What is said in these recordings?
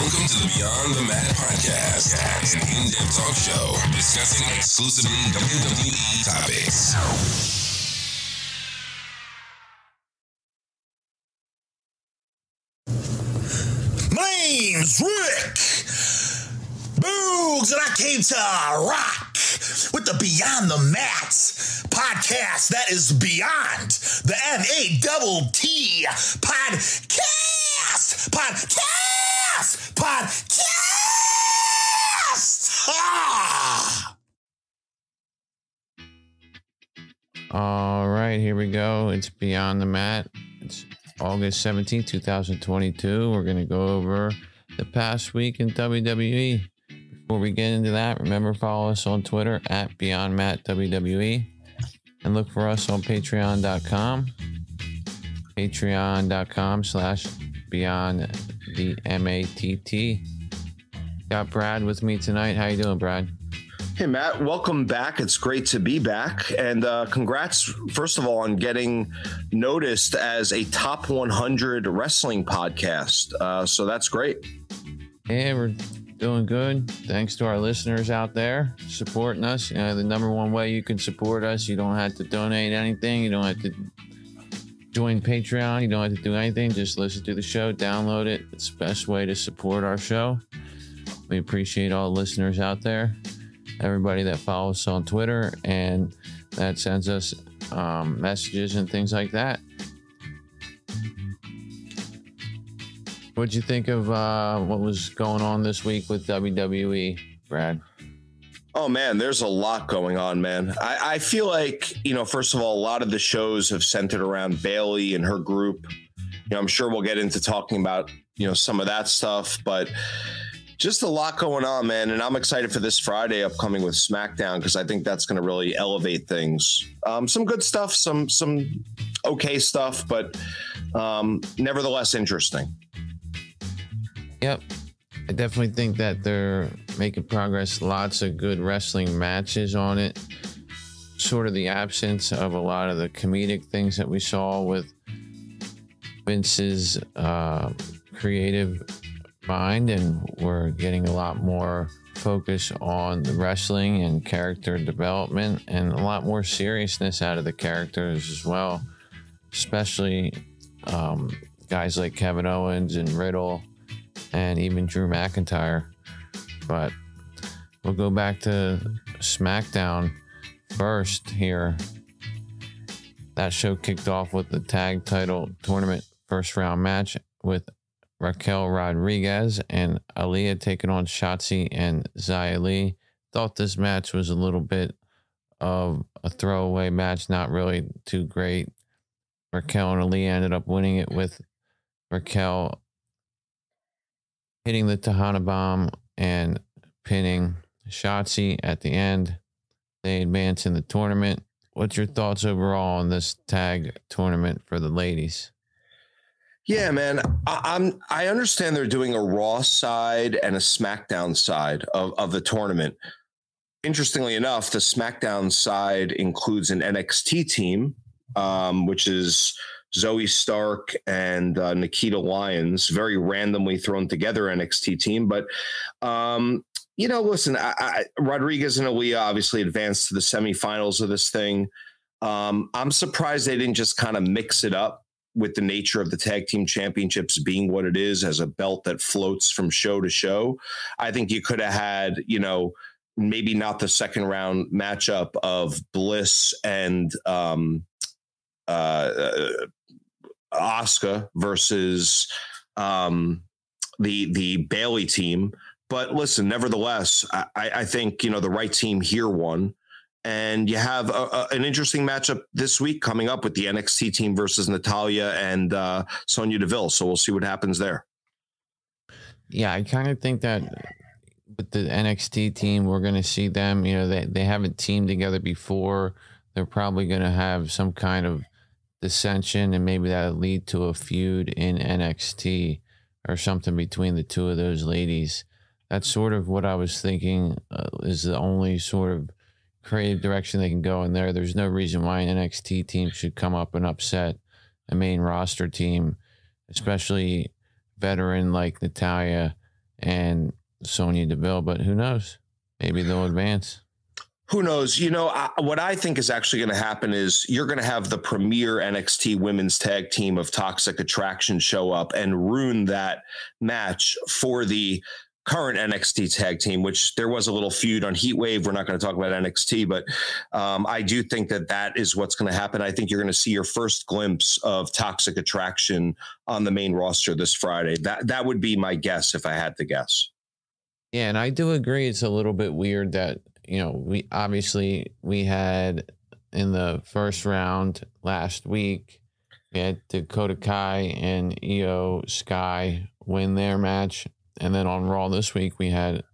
Welcome to the Beyond the Mat podcast, an in-depth talk show discussing exclusively WWE topics. My name's Rick Boogs, and I came to rock with the Beyond the Mats podcast that is beyond the M A podcast. Podcast. Podcast. Ah! All right, here we go. It's Beyond the Mat. It's August 17, 2022. We're going to go over the past week in WWE. Before we get into that, remember follow us on Twitter at Beyond Mat WWE and look for us on patreon.com. Patreon.com slash Beyond M A T T. Got Brad with me tonight. How you doing, Brad? Hey Matt, welcome back. It's great to be back, and uh, congrats first of all on getting noticed as a top 100 wrestling podcast. Uh, so that's great. Yeah, we're doing good. Thanks to our listeners out there supporting us. You know, the number one way you can support us, you don't have to donate anything. You don't have to join Patreon. You don't have to do anything. Just listen to the show, download it. It's the best way to support our show. We appreciate all listeners out there, everybody that follows us on Twitter and that sends us um, messages and things like that. What'd you think of uh, what was going on this week with WWE, Brad? Oh man, there's a lot going on, man. I, I feel like, you know, first of all, a lot of the shows have centered around Bayley and her group. You know, I'm sure we'll get into talking about, you know, some of that stuff, but just a lot going on, man. And I'm excited for this Friday upcoming with SmackDown because I think that's going to really elevate things. Um, some good stuff, some some okay stuff, but um, nevertheless interesting. Yep. I definitely think that they're making progress. Lots of good wrestling matches on it. Sort of the absence of a lot of the comedic things that we saw with Vince's uh, creative mind, and we're getting a lot more focus on the wrestling and character development, and a lot more seriousness out of the characters as well. Especially um, guys like Kevin Owens and Riddle and even Drew McIntyre. But we'll go back to SmackDown first here. That show kicked off with the tag title tournament first round match with Raquel Rodriguez and Aliyah taking on Shotzi and Xia Li. Thought this match was a little bit of a throwaway match, not really too great. Raquel and Aliyah ended up winning it with Raquel hitting the Tejana bomb and pinning Shotzi at the end. They advance in the tournament. What's your thoughts overall on this tag tournament for the ladies? Yeah, man. I, am I understand they're doing a Raw side and a SmackDown side of, of the tournament. Interestingly enough, the SmackDown side includes an NXT team, um, which is Zoey Stark and uh, Nikita Lyons, very randomly thrown together NXT team. But, um, you know, listen, I, I, Rodriguez and Aliyah obviously advanced to the semifinals of this thing. Um, I'm surprised they didn't just kind of mix it up with the nature of the tag team championships being what it is as a belt that floats from show to show. I think you could have had, you know, maybe not the second round matchup of Bliss and um, uh, Asuka versus um, the the Bayley team. But listen, nevertheless, I, I think you know the right team here won, and you have a, a, an interesting matchup this week coming up with the NXT team versus Natalya and uh, Sonya Deville. So we'll see what happens there. Yeah, I kind of think that with the NXT team, we're going to see them. You know, they they haven't teamed together before. They're probably going to have some kind of dissension and maybe that'll lead to a feud in NXT or something between the two of those ladies. That's sort of what I was thinking uh, is the only sort of creative direction they can go in there. There's no reason why an NXT team should come up and upset a main roster team, especially veteran like Natalya and Sonya Deville. But who knows? Maybe they'll advance. Who knows? You know, I, what I think is actually going to happen is you're going to have the premier NXT women's tag team of Toxic Attraction show up and ruin that match for the current NXT tag team, which there was a little feud on Heat Wave. We're not going to talk about NXT, but um, I do think that that is what's going to happen. I think you're going to see your first glimpse of Toxic Attraction on the main roster this Friday. That that would be my guess if I had to guess. Yeah, and I do agree. It's a little bit weird that you know, we obviously we had in the first round last week, we had Dakota Kai and Iyo Sky win their match. And then on Raw this week, we had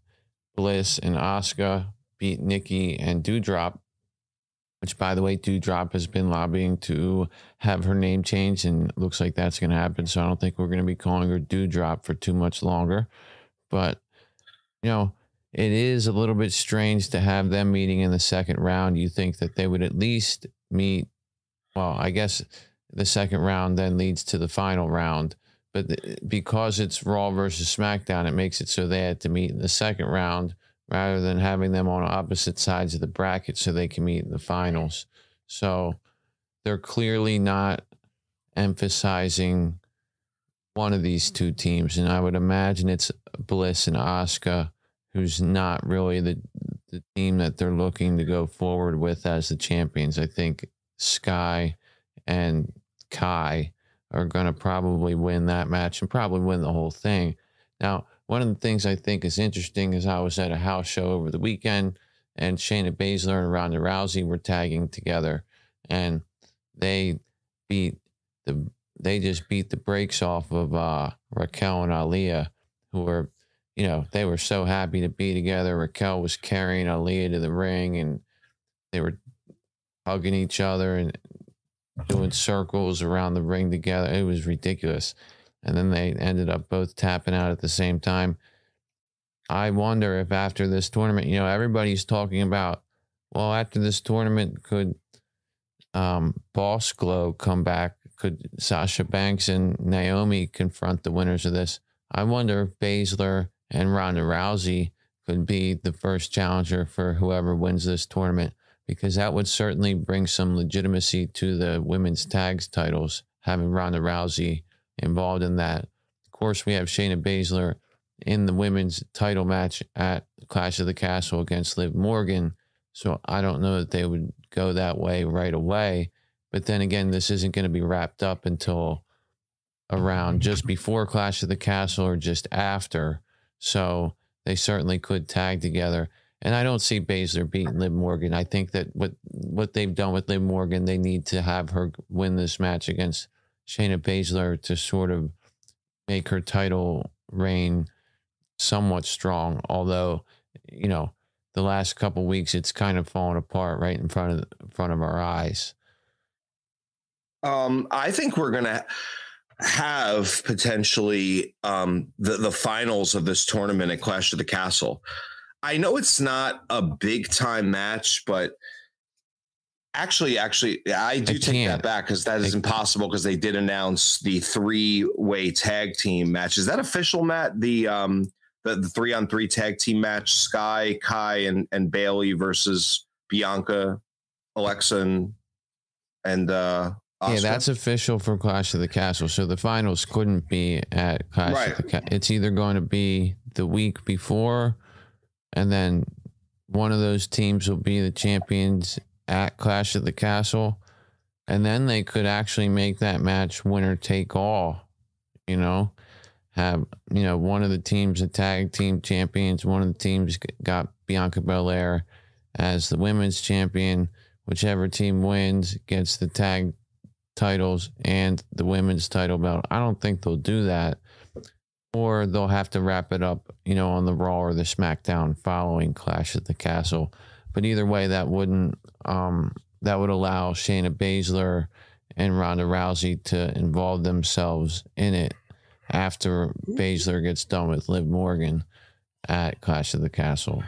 Bliss and Asuka beat Nikki and Doudrop, which, by the way, Doudrop has been lobbying to have her name changed, and looks like that's going to happen. So I don't think we're going to be calling her Doudrop for too much longer. But, you know, it is a little bit strange to have them meeting in the second round. You think that they would at least meet. Well, I guess the second round then leads to the final round. But because it's Raw versus SmackDown, it makes it so they had to meet in the second round rather than having them on opposite sides of the bracket so they can meet in the finals. So they're clearly not emphasizing one of these two teams. And I would imagine it's Bliss and Asuka who's not really the the team that they're looking to go forward with as the champions. I think Sky and Kai are going to probably win that match and probably win the whole thing. Now, one of the things I think is interesting is I was at a house show over the weekend and Shayna Baszler and Ronda Rousey were tagging together and they beat the they just beat the brakes off of uh, Raquel and Aliyah, who were you know, they were so happy to be together. Raquel was carrying Aliyah to the ring and they were hugging each other and doing circles around the ring together. It was ridiculous. And then they ended up both tapping out at the same time. I wonder if after this tournament, you know, everybody's talking about, well, after this tournament, could um, Boss Glow come back? Could Sasha Banks and Naomi confront the winners of this? I wonder if Baszler and Ronda Rousey could be the first challenger for whoever wins this tournament because that would certainly bring some legitimacy to the women's tags titles, having Ronda Rousey involved in that. Of course, we have Shayna Baszler in the women's title match at Clash of the Castle against Liv Morgan. So I don't know that they would go that way right away. But then again, this isn't going to be wrapped up until around just before Clash of the Castle or just after. So they certainly could tag together. And I don't see Baszler beating Liv Morgan. I think that what what they've done with Liv Morgan, they need to have her win this match against Shayna Baszler to sort of make her title reign somewhat strong. Although, you know, the last couple weeks it's kind of fallen apart right in front of in front of our eyes. Um, I think we're gonna have potentially um, the the finals of this tournament at Clash of the Castle. I know it's not a big time match, but actually, actually, I do I take that back because that is I impossible because they did announce the three way tag team match. Is that official, Matt? The um the, the three on three tag team match: Sky, Kai, and and Bayley versus Bianca, Alexa, and and uh Asuka? Yeah, that's official for Clash of the Castle. So the finals couldn't be at Clash right. of the Castle. It's either going to be the week before, and then one of those teams will be the champions at Clash of the Castle, and then they could actually make that match winner take all. You know, have you know one of the teams a tag team champions, one of the teams got Bianca Belair as the women's champion. Whichever team wins gets the tag titles and the women's title belt. I don't think they'll do that. Or they'll have to wrap it up, you know, on the Raw or the SmackDown following Clash at the Castle. But either way, that wouldn't um, that would allow Shayna Baszler and Ronda Rousey to involve themselves in it after Baszler gets done with Liv Morgan at Clash of the Castle.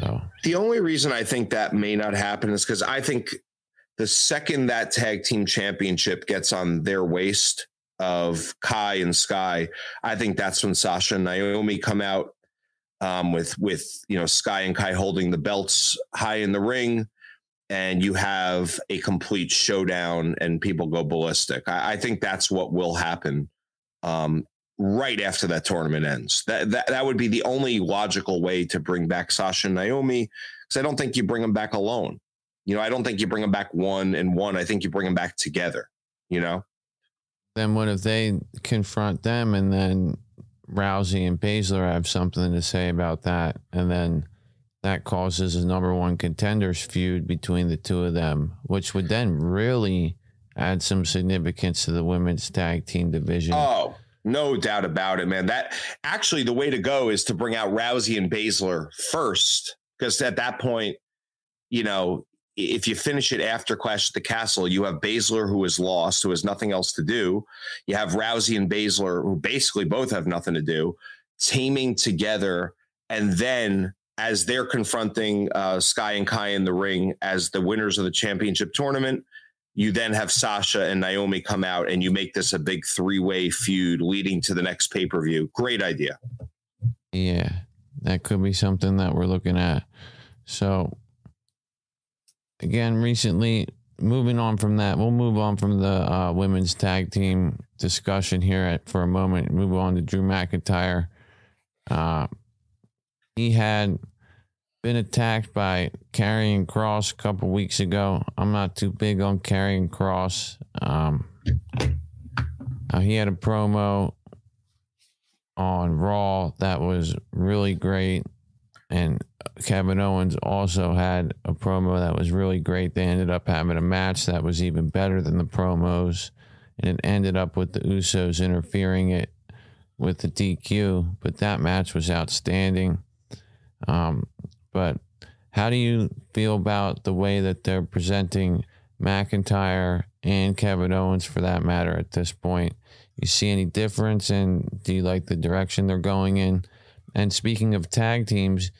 So the only reason I think that may not happen is because I think the second that tag team championship gets on their waist, of Kai and Sky, I think that's when Sasha and Naomi come out um, with with you know Sky and Kai holding the belts high in the ring, and you have a complete showdown and people go ballistic. I, I think that's what will happen um, right after that tournament ends. That, that that would be the only logical way to bring back Sasha and Naomi because I don't think you bring them back alone. You know, I don't think you bring them back one and one. I think you bring them back together. You know. Then what if they confront them and then Rousey and Baszler have something to say about that, and then that causes a number one contenders feud between the two of them, which would then really add some significance to the women's tag team division. Oh, no doubt about it, man. That actually the way to go is to bring out Rousey and Baszler first, because at that point, you know, if you finish it after Clash at the Castle, you have Baszler who is lost, who has nothing else to do. You have Rousey and Baszler who basically both have nothing to do, teaming together, and then as they're confronting uh, Sky and Kai in the ring as the winners of the championship tournament, you then have Sasha and Naomi come out, and you make this a big three-way feud leading to the next pay-per-view. Great idea. Yeah, that could be something that we're looking at. So again, recently, moving on from that, we'll move on from the uh, women's tag team discussion here at, for a moment. Move on to Drew McIntyre. Uh, he had been attacked by Karrion Kross a couple weeks ago. I'm not too big on Karrion Kross. Um, uh, he had a promo on Raw that was really great, and Kevin Owens also had a promo that was really great. They ended up having a match that was even better than the promos, and it ended up with the Usos interfering it with the DQ. But that match was outstanding. Um, but how do you feel about the way that they're presenting McIntyre and Kevin Owens, for that matter, at this point? You see any difference, and do you like the direction they're going in? And speaking of tag teams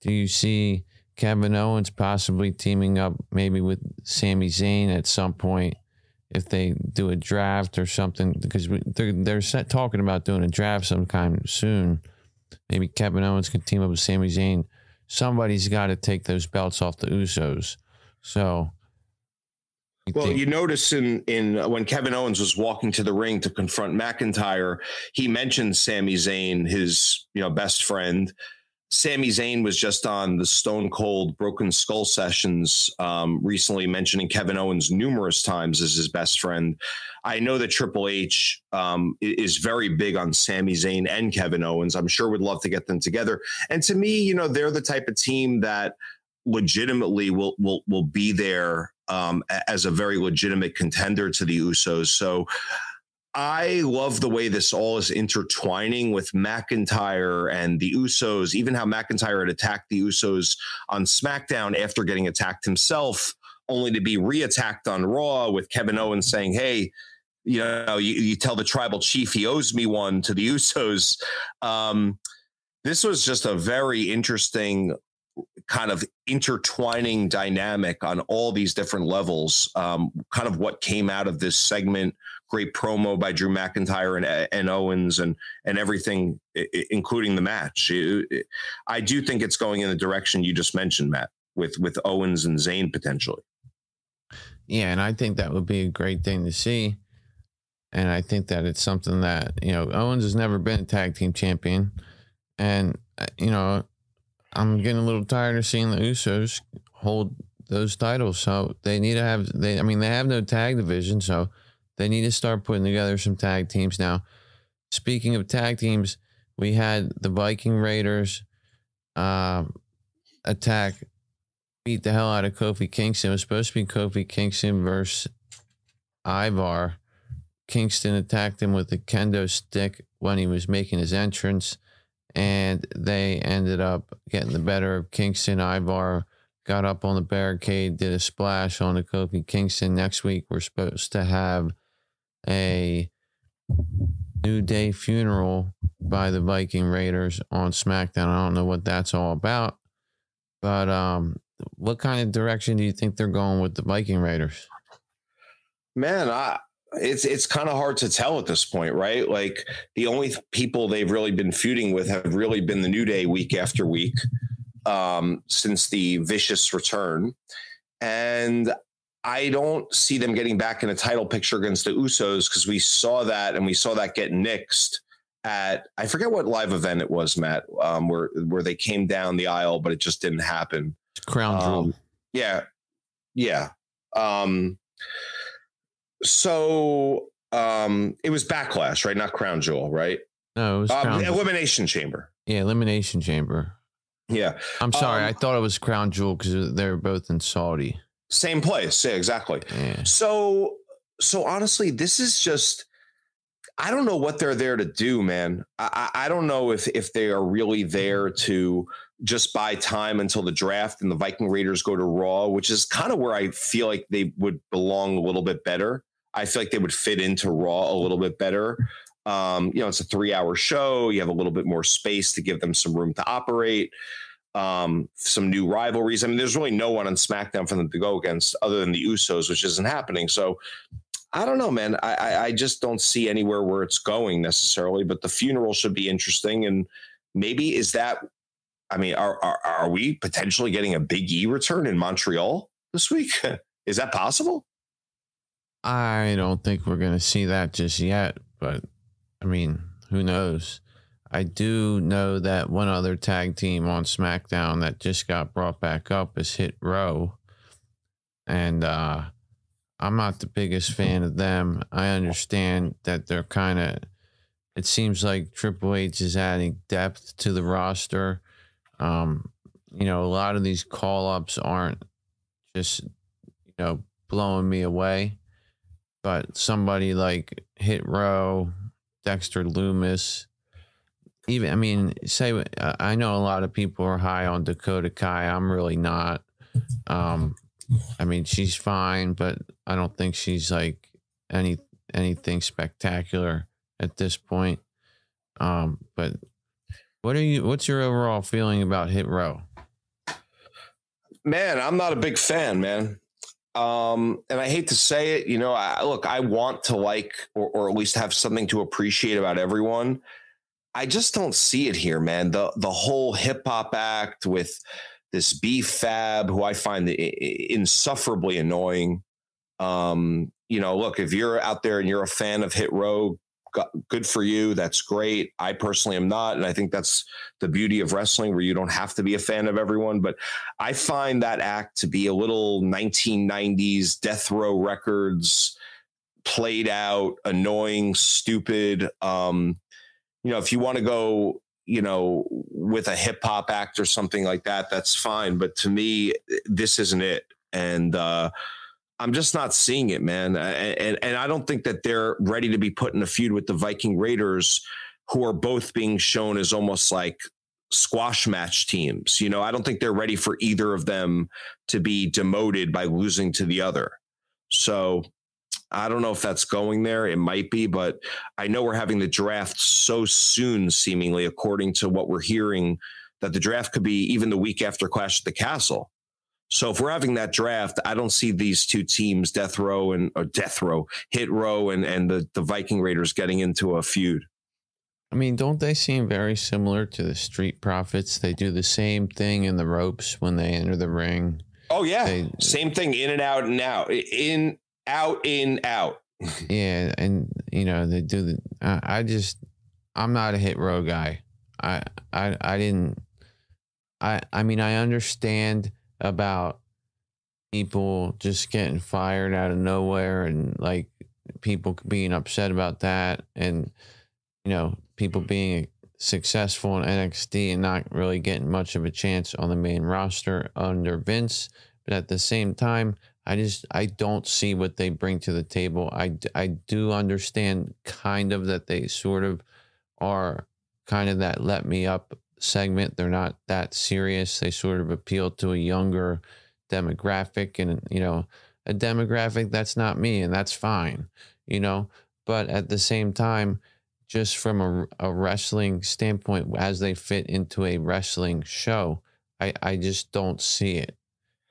do you see Kevin Owens possibly teaming up maybe with Sami Zayn at some point if they do a draft or something? Because they're they're talking about doing a draft sometime soon. Maybe Kevin Owens can team up with Sami Zayn. Somebody's got to take those belts off the Usos. So. Well, you notice in in when Kevin Owens was walking to the ring to confront McIntyre, he mentioned Sami Zayn, his you know best friend, Sami Zayn was just on the Stone Cold Broken Skull sessions um, recently, mentioning Kevin Owens numerous times as his best friend. I know that Triple H um, is very big on Sami Zayn and Kevin Owens. I'm sure would love to get them together. And to me, you know, they're the type of team that legitimately will will will be there um, as a very legitimate contender to the Usos. So I love the way this all is intertwining with McIntyre and the Usos, even how McIntyre had attacked the Usos on SmackDown after getting attacked himself, only to be reattacked on Raw with Kevin Owens saying, Hey, you know, you, you tell the tribal chief he owes me one to the Usos. Um, this was just a very interesting kind of intertwining dynamic on all these different levels. Um, kind of what came out of this segment great promo by Drew McIntyre and, and Owens and and everything, including the match. I do think it's going in the direction you just mentioned, Matt, with with Owens and Zayn potentially. Yeah, and I think that would be a great thing to see. And I think that it's something that you know Owens has never been a tag team champion, and uh, you know I'm getting a little tired of seeing the Usos hold those titles. So they need to have they. I mean, they have no tag division, so they need to start putting together some tag teams now. Speaking of tag teams, we had the Viking Raiders uh, attack, beat the hell out of Kofi Kingston. It was supposed to be Kofi Kingston versus Ivar. Kingston attacked him with a kendo stick when he was making his entrance, and they ended up getting the better of Kingston. Ivar got up on the barricade, did a splash on the Kofi Kingston. Next week, we're supposed to have a New Day funeral by the Viking Raiders on SmackDown. I don't know what that's all about, but um, what kind of direction do you think they're going with the Viking Raiders? Man, I it's it's kind of hard to tell at this point, right? Like the only people they've really been feuding with have really been the New Day week after week um, since the vicious return, and I don't see them getting back in a title picture against the Usos because we saw that and we saw that get nixed at I forget what live event it was, Matt, um, where where they came down the aisle, but it just didn't happen. Crown Jewel. Um, yeah, yeah. Um, so um, it was Backlash, right? Not Crown Jewel, right? No, it was Um, Elimination Chamber. Yeah, Elimination Chamber. Yeah, I'm sorry, Um, I thought it was Crown Jewel because they're both in Saudi. same place. Yeah, exactly. Yeah. So, so honestly, this is just. I don't know what they're there to do, man. I, I I don't know if if they are really there to just buy time until the draft and the Viking Raiders go to Raw, which is kind of where I feel like they would belong a little bit better. I feel like they would fit into Raw a little bit better. Um, you know, it's a three hour show. You have a little bit more space to give them some room to operate, um, some new rivalries. I mean, there's really no one on SmackDown for them to go against other than the Usos, which isn't happening. So I don't know, man. I, I, I just don't see anywhere where it's going necessarily, but the funeral should be interesting. And maybe is that, I mean, are, are, are we potentially getting a Big E return in Montreal this week? is that possible? I don't think we're going to see that just yet, but I mean, who knows? I do know that one other tag team on SmackDown that just got brought back up is Hit Row. And uh, I'm not the biggest fan of them. I understand that they're kind of, it seems like Triple H is adding depth to the roster. Um, you know, a lot of these call ups aren't just, you know, blowing me away but somebody like Hit Row, Dexter Lumis, even I mean, say I know a lot of people are high on Dakota Kai. I'm really not. Um, I mean, she's fine, but I don't think she's like any anything spectacular at this point. Um, but what are you? What's your overall feeling about Hit Row? Man, I'm not a big fan, man. Um, and I hate to say it, you know, I look, I want to like or, or at least have something to appreciate about everyone. I just don't see it here, man. The the whole hip hop act with this B-Fab, who I find insufferably annoying. Um, you know, look, if you're out there and you're a fan of Hit Row, good for you. That's great. I personally am not, and I think that's the beauty of wrestling, where you don't have to be a fan of everyone. But I find that act to be a little 1990s Death Row Records played out, annoying, stupid. Um, you know, if you want to go, you know, with a hip hop act or something like that, that's fine. But to me, this isn't it. And uh, I'm just not seeing it, man. And, and I don't think that they're ready to be put in a feud with the Viking Raiders, who are both being shown as almost like squash match teams. You know, I don't think they're ready for either of them to be demoted by losing to the other. So I don't know if that's going there. It might be, but I know we're having the draft so soon, seemingly, according to what we're hearing, that the draft could be even the week after Clash at the Castle. So if we're having that draft, I don't see these two teams, Death Row and or Death Row, Hit Row, and and the the Viking Raiders getting into a feud. I mean, don't they seem very similar to the Street Profits? They do the same thing in the ropes when they enter the ring. Oh yeah, They- same thing. In and out and out. In out in out. Yeah, and you know they do the. I, I just, I'm not a hit row guy. I, I, I didn't. I, I mean, I understand about people just getting fired out of nowhere and like people being upset about that, and you know people being successful in NXT and not really getting much of a chance on the main roster under Vince. But at the same time, I just I don't see what they bring to the table. I I do understand kind of that they sort of are kind of that let me up segment. They're not that serious. They sort of appeal to a younger demographic and you know a demographic that's not me and that's fine, you know. But at the same time, just from a, a wrestling standpoint, as they fit into a wrestling show, I I just don't see it.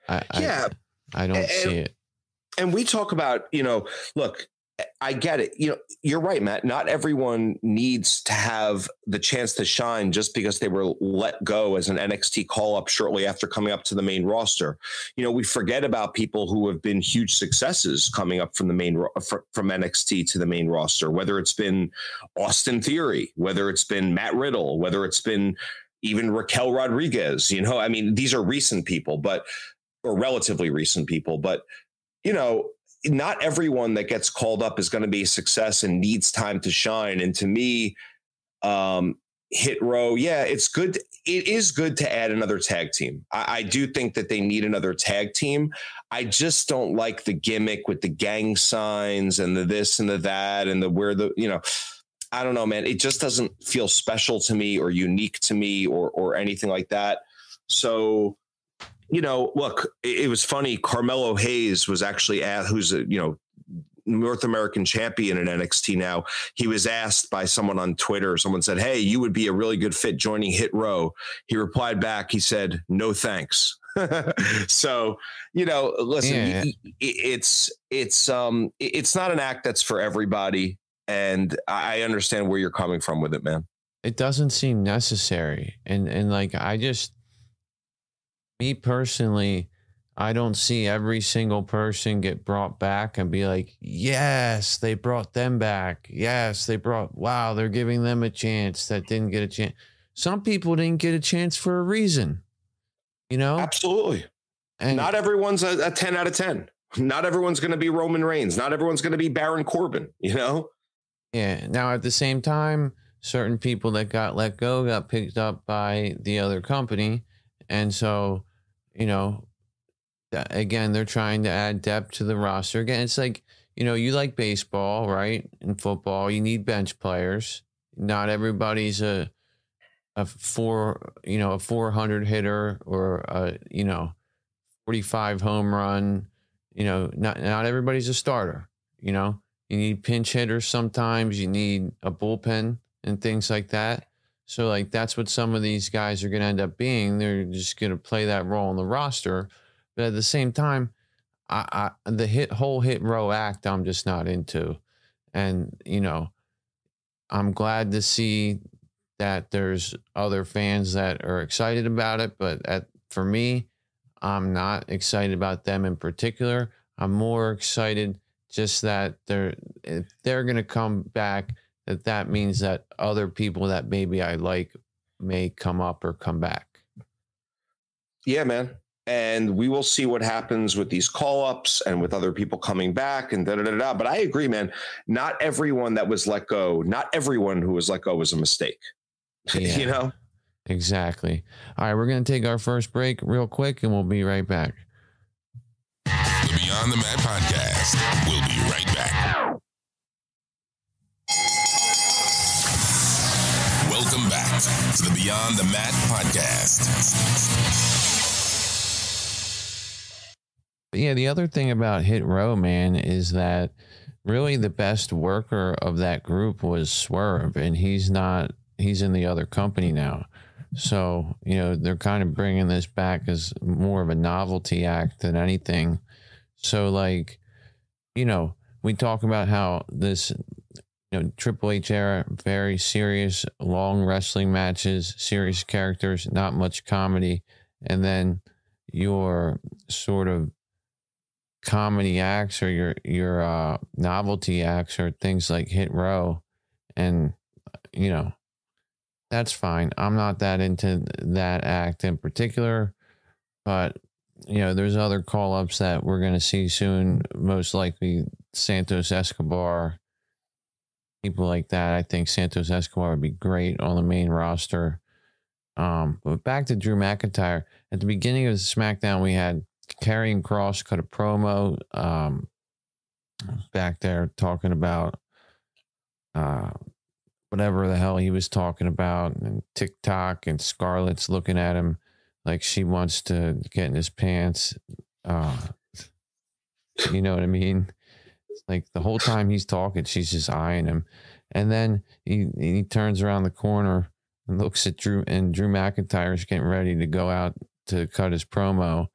I, Yeah, I, I don't and- see it. and we talk about you know look I get it. You know, you're right, Matt. Not everyone needs to have the chance to shine just because they were let go as an NXT call up shortly after coming up to the main roster. You know, we forget about people who have been huge successes coming up from the main from NXT to the main roster, whether it's been Austin Theory, whether it's been Matt Riddle, whether it's been even Raquel Rodriguez. You know, I mean, these are recent people, but or relatively recent people, but you know, not everyone that gets called up is going to be a success and needs time to shine. And to me, um, hit row, yeah, it's good. It is good to add another tag team. I, I, do think that they need another tag team. I just don't like the gimmick with the gang signs and the this and the that and the where the you know. I don't know, man. It just doesn't feel special to me or unique to me or or anything like that. So you know, look, it, it was funny. Carmelo Hayes was actually at who's a you know North American champion in NXT now. He was asked by someone on Twitter. Someone said, "Hey, you would be a really good fit joining Hit Row." He replied back. He said, "No thanks." so you know, listen, yeah. it's it's um it's not an act that's for everybody, and I understand where you're coming from with it, man. It doesn't seem necessary, and and like I just me personally, I don't see every single person get brought back and be like, yes, they brought them back. Yes, they brought, wow, they're giving them a chance that didn't get a chance. Some people didn't get a chance for a reason, you know? Absolutely. And not everyone's a, a 10 out of 10. Not everyone's going to be Roman Reigns. Not everyone's going to be Baron Corbin, you know? Yeah. Now, at the same time, certain people that got let go got picked up by the other company. And so, you know, again, they're trying to add depth to the roster. Again, it's like, you know, you like baseball, right? In football, you need bench players. Not everybody's a a four, you know, a 400 hitter or a, you know, 45 home run. You know, not not everybody's a starter, you know. You need pinch hitters sometimes, you need a bullpen and things like that. So like that's what some of these guys are going to end up being. They're just going to play that role in the roster, but at the same time, I, I the hit whole hit row act I'm just not into, and you know, I'm glad to see that there's other fans that are excited about it, but at for me, I'm not excited about them in particular. I'm more excited just that they're they're going to come back that that means that other people that maybe I like may come up or come back. Yeah, man. And we will see what happens with these call ups and with other people coming back and da da da da. But I agree, man. Not everyone that was let go, not everyone who was let go was a mistake. Yeah, you know? Exactly. All right, we're going to take our first break real quick and we'll be right back. The Beyond the Mat podcast. We'll be right back. To the Beyond the Mat podcast. Yeah, the other thing about Hit Row, man, is that really the best worker of that group was Swerve, and he's not, he's in the other company now. So, you know, they're kind of bringing this back as more of a novelty act than anything. So, like, you know, we talk about how this you know, Triple H era, very serious, long wrestling matches, serious characters, not much comedy. And then your sort of comedy acts or your your uh, novelty acts or things like Hit Row, and you know that's fine. I'm not that into that act in particular, but you know there's other call ups that we're going to see soon. Most likely Santos Escobar people like that. I think Santos Escobar would be great on the main roster. Um, but back to Drew McIntyre. At the beginning of the SmackDown, we had Karrion Kross cut a promo um, back there talking about uh, whatever the hell he was talking about, and TikTok and Scarlett's looking at him like she wants to get in his pants. Uh, you know what I mean? Like the whole time he's talking, she's just eyeing him. And then he he turns around the corner and looks at Drew and Drew McIntyre's getting ready to go out to cut his promo.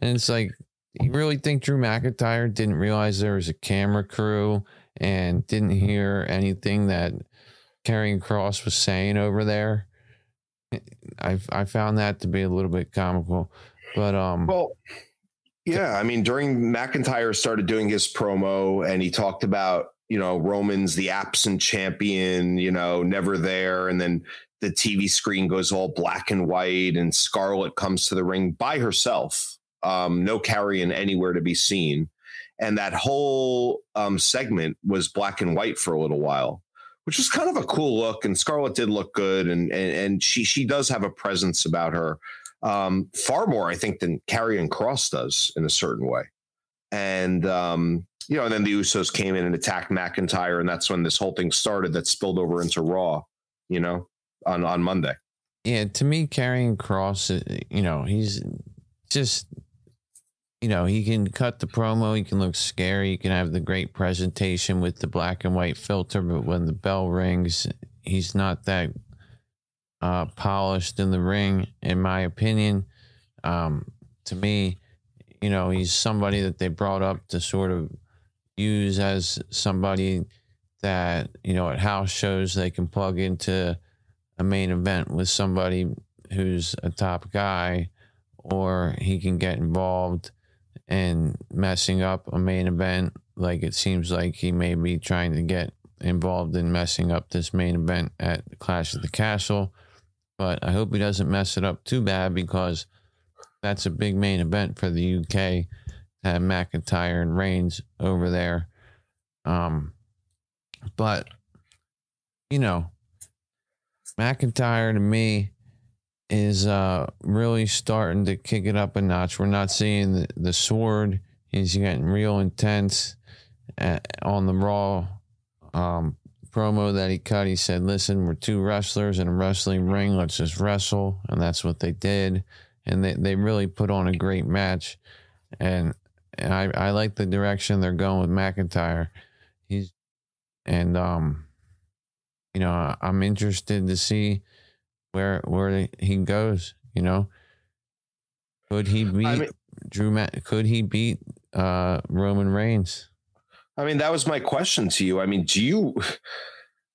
And it's like, you really think Drew McIntyre didn't realize there was a camera crew and didn't hear anything that Karrion Kross was saying over there. I I found that to be a little bit comical, but um. Well, yeah, I mean, during McIntyre started doing his promo, and he talked about you know Roman's the absent champion, you know, never there, and then the TV screen goes all black and white, and Scarlett comes to the ring by herself, um, no Karrion anywhere to be seen, and that whole um, segment was black and white for a little while which was kind of a cool look. And Scarlett did look good, and and, and she she does have a presence about her, um, far more I think than Karrion Kross does in a certain way. And um, you know, and then the Usos came in and attacked McIntyre, and that's when this whole thing started. That spilled over into Raw, you know, on on Monday. Yeah, to me, Karrion Kross, uh, you know, he's just you know, he can cut the promo, he can look scary, he can have the great presentation with the black and white filter, but when the bell rings, he's not that uh, polished in the ring, in my opinion. Um, to me, you know, he's somebody that they brought up to sort of use as somebody that, you know, at house shows they can plug into a main event with somebody who's a top guy, or he can get involved and messing up a main event. Like it seems like he may be trying to get involved in messing up this main event at Clash of the Castle. But I hope he doesn't mess it up too bad because that's a big main event for the UK to have McIntyre and Reigns over there. Um, but you know, McIntyre to me is uh, really starting to kick it up a notch. We're not seeing the, the sword. He's getting real intense at, uh, on the Raw um, promo that he cut. He said, Listen, we're two wrestlers in a wrestling ring. Let's just wrestle. And that's what they did. And they, they really put on a great match. And, and I, I like the direction they're going with McIntyre. He's, and, um, you know, I'm interested to see where where he goes. You know, could he beat I mean, Drew? Matt, could he beat uh, Roman Reigns? I mean, that was my question to you. I mean, do you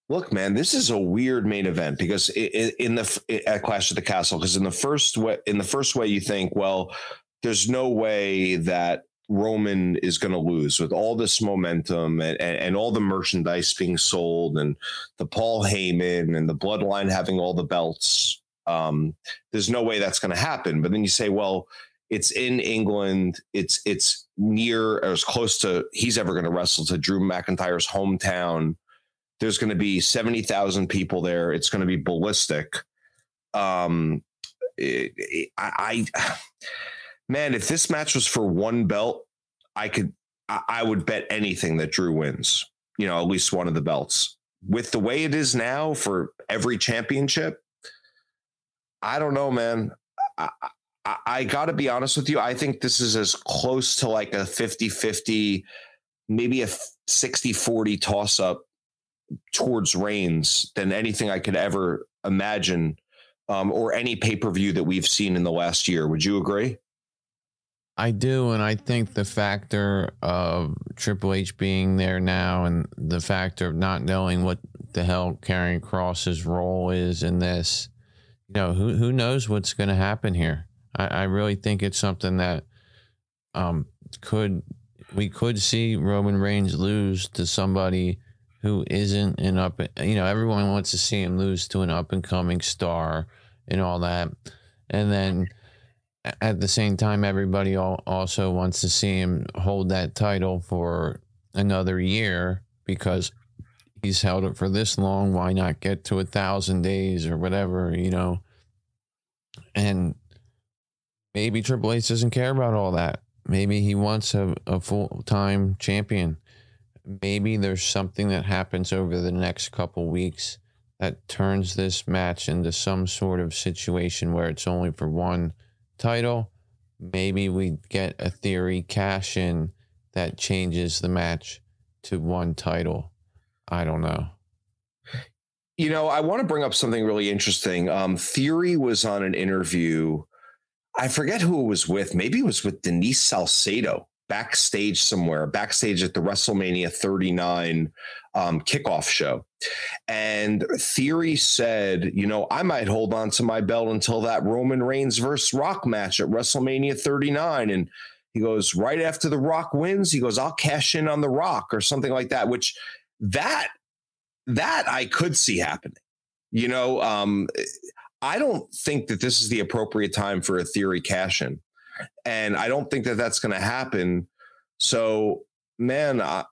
look, man? This is a weird main event because in the at Clash of the Castle, because in the first way, in the first way, you think, well, there's no way that Roman is going to lose with all this momentum and, and, and, all the merchandise being sold and the Paul Heyman and the bloodline having all the belts. Um, there's no way that's going to happen. But then you say, well, it's in England. It's it's near or as close to he's ever going to wrestle to Drew McIntyre's hometown. There's going to be seventy thousand people there. It's going to be ballistic. Um, it, it, I, I man, if this match was for one belt, I could I would bet anything that Drew wins. You know, at least one of the belts. With the way it is now for every championship, I don't know, man. I, I, I got to be honest with you. I think this is as close to like a 50 50, maybe a 60 40 toss up towards Reigns than anything I could ever imagine um, or any pay per view that we've seen in the last year. Would you agree? I do, and I think the factor of Triple H being there now, and the factor of not knowing what the hell Karrion Kross's role is in this, you know, who who knows what's going to happen here? I, I really think it's something that um could we could see Roman Reigns lose to somebody who isn't an up. You know, everyone wants to see him lose to an up and coming star and all that, and then at the same time, everybody also wants to see him hold that title for another year because he's held it for this long. Why not get to a thousand days or whatever, you know? And maybe Triple H doesn't care about all that. Maybe he wants a, a full time champion. Maybe there's something that happens over the next couple weeks that turns this match into some sort of situation where it's only for one title, maybe we get a theory cash in that changes the match to one title. I don't know. You know, I want to bring up something really interesting. Um, Theory was on an interview. I forget who it was with. Maybe it was with Denise Salcedo. backstage somewhere, backstage at the WrestleMania 39 um, kickoff show. And Theory said, you know, I might hold on to my belt until that Roman Reigns versus Rock match at WrestleMania 39. And he goes, right after the Rock wins, he goes, I'll cash in on the Rock or something like that, which that that I could see happening. You know, um, I don't think that this is the appropriate time for a theory cash in. And I don't think that that's going to happen. So, man, I,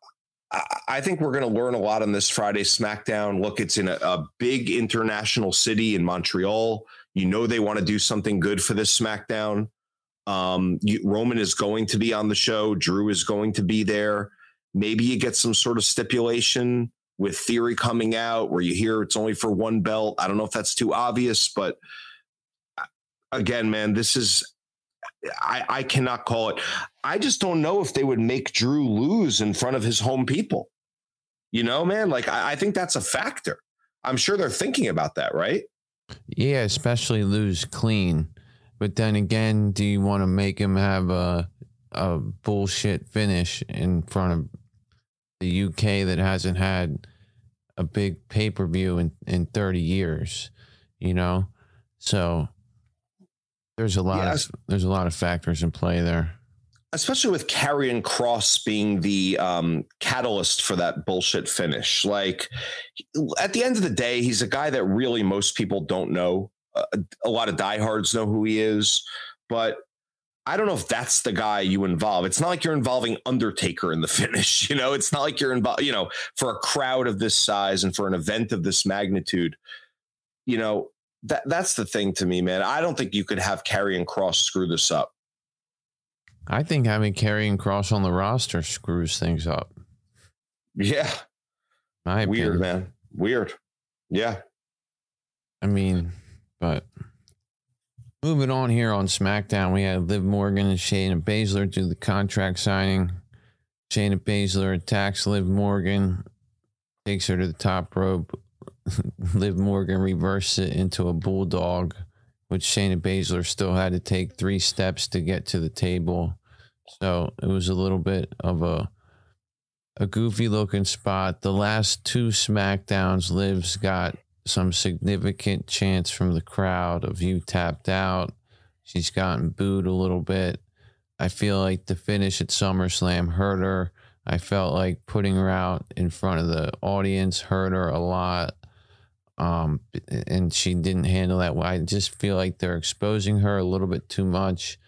I think we're going to learn a lot on this Friday SmackDown. Look, it's in a, a big international city in Montreal. You know, they want to do something good for this SmackDown. Um, you, Roman is going to be on the show. Drew is going to be there. Maybe you get some sort of stipulation with theory coming out where you hear it's only for one belt. I don't know if that's too obvious, but uh, again, man, this is I, I cannot call it. I just don't know if they would make Drew lose in front of his home people. You know, man, like I, I think that's a factor. I'm sure they're thinking about that, right? Yeah, especially lose clean. But then again, do you want to make him have a a bullshit finish in front of the UK that hasn't had a big pay per view in, in 30 years, you know? So there's a lot yeah, of there's a lot of factors in play there. Especially with Karrion Kross being the um, catalyst for that bullshit finish. Like at the end of the day, he's a guy that really most people don't know. Uh, a lot of diehards know who he is, but I don't know if that's the guy you involve. It's not like you're involving Undertaker in the finish. You know, it's not like you're involved, you know, for a crowd of this size and for an event of this magnitude, you know, that that's the thing to me, man. I don't think you could have Karrion Kross screw this up. I think having Karrion Kross on the roster screws things up. Yeah. My Weird, opinion. man. Weird. Yeah. I mean, but Moving on here on SmackDown, we had Liv Morgan and Shayna Baszler do the contract signing. Shayna Baszler attacks Liv Morgan, takes her to the top rope. Liv Morgan reverses it into a bulldog, which Shayna Baszler still had to take three steps to get to the table. So it was a little bit of a a goofy looking spot. The last two SmackDowns, Liv's got some significant chance from the crowd of you tapped out. She's gotten booed a little bit. I feel like the finish at SummerSlam hurt her. I felt like putting her out in front of the audience hurt her a lot. Um, and she didn't handle that well. I just feel like they're exposing her a little bit too much.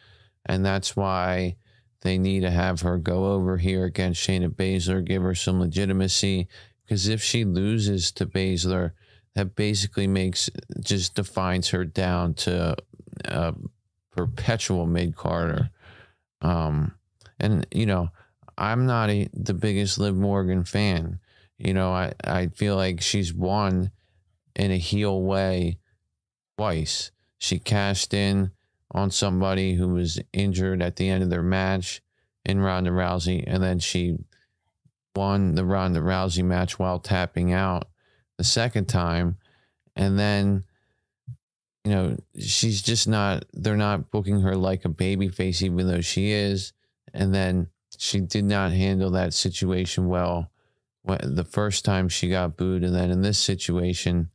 And that's why they need to have her go over here against Shayna Baszler, give her some legitimacy. Because if she loses to Baszler, that basically makes just defines her down to a perpetual mid Carter. Um, and you know, I'm not a, the biggest Liv Morgan fan. You know, I, I feel like she's won in a heel way twice. She cashed in on somebody who was injured at the end of their match in Ronda Rousey, and then she won the Ronda Rousey match while tapping out the second time, and then you know she's just not. They're not booking her like a baby face, even though she is. And then she did not handle that situation well. The first time she got booed, and then in this situation,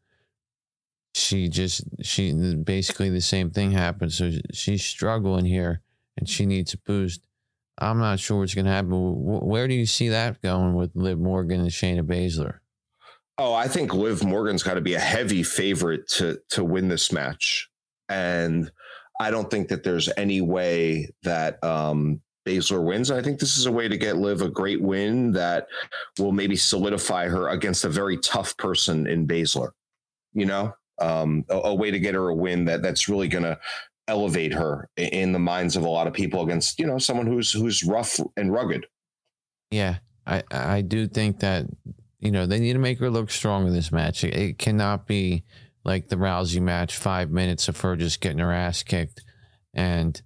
she just she basically the same thing happened. So she's struggling here, and she needs a boost. I'm not sure what's going to happen. Where do you see that going with Liv Morgan and Shayna Baszler? Oh, I think Liv Morgan's got to be a heavy favorite to to win this match, and I don't think that there's any way that um, Baszler wins. I think this is a way to get Liv a great win that will maybe solidify her against a very tough person in Baszler. You know, um, a, a way to get her a win that that's really going to elevate her in the minds of a lot of people against you know someone who's who's rough and rugged. Yeah, I I do think that you know, they need to make her look strong in this match. It, it cannot be like the Rousey match, five minutes of her just getting her ass kicked and,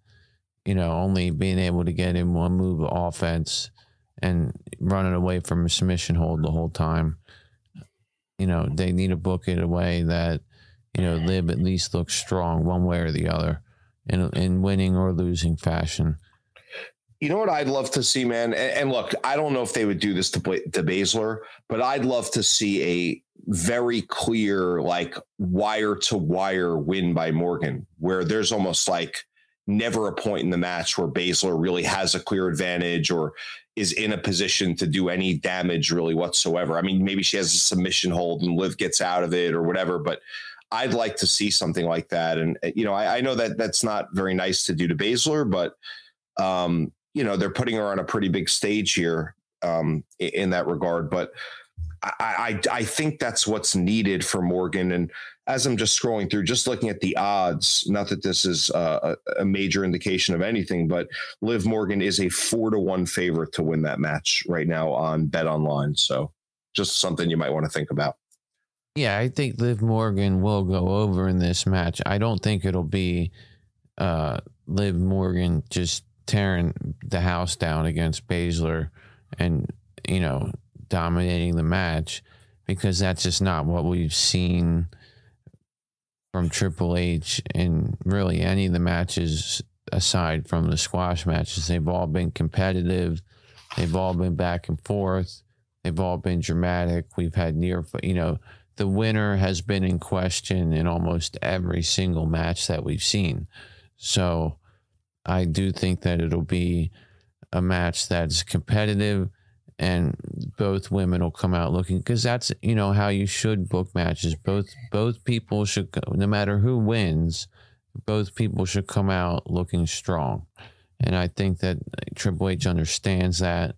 you know, only being able to get in one move of offense and running away from a submission hold the whole time. You know, they need to book it a way that, you know, Liv at least looks strong one way or the other in, in winning or losing fashion. You know what I'd love to see, man? And, and look, I don't know if they would do this to to Baszler, but I'd love to see a very clear, like wire to wire win by Morgan, where there's almost like never a point in the match where Baszler really has a clear advantage or is in a position to do any damage really whatsoever. I mean, maybe she has a submission hold and Liv gets out of it or whatever, but I'd like to see something like that. And you know, I, I know that that's not very nice to do to Baszler, but um, you know, they're putting her on a pretty big stage here um, in that regard. But I, I, I think that's what's needed for Morgan. And as I'm just scrolling through, just looking at the odds, not that this is a, a major indication of anything, but Liv Morgan is a four to one favorite to win that match right now on Bet Online. So just something you might want to think about. Yeah, I think Liv Morgan will go over in this match. I don't think it'll be uh, Liv Morgan just tearing the house down against Baszler and, you know, dominating the match because that's just not what we've seen from Triple H in really any of the matches aside from the squash matches. They've all been competitive. They've all been back and forth. They've all been dramatic. We've had near, you know, the winner has been in question in almost every single match that we've seen. So I do think that it'll be a match that's competitive and both women will come out looking because that's you know how you should book matches. Both both people should no matter who wins both people should come out looking strong. And i think that triple h understands that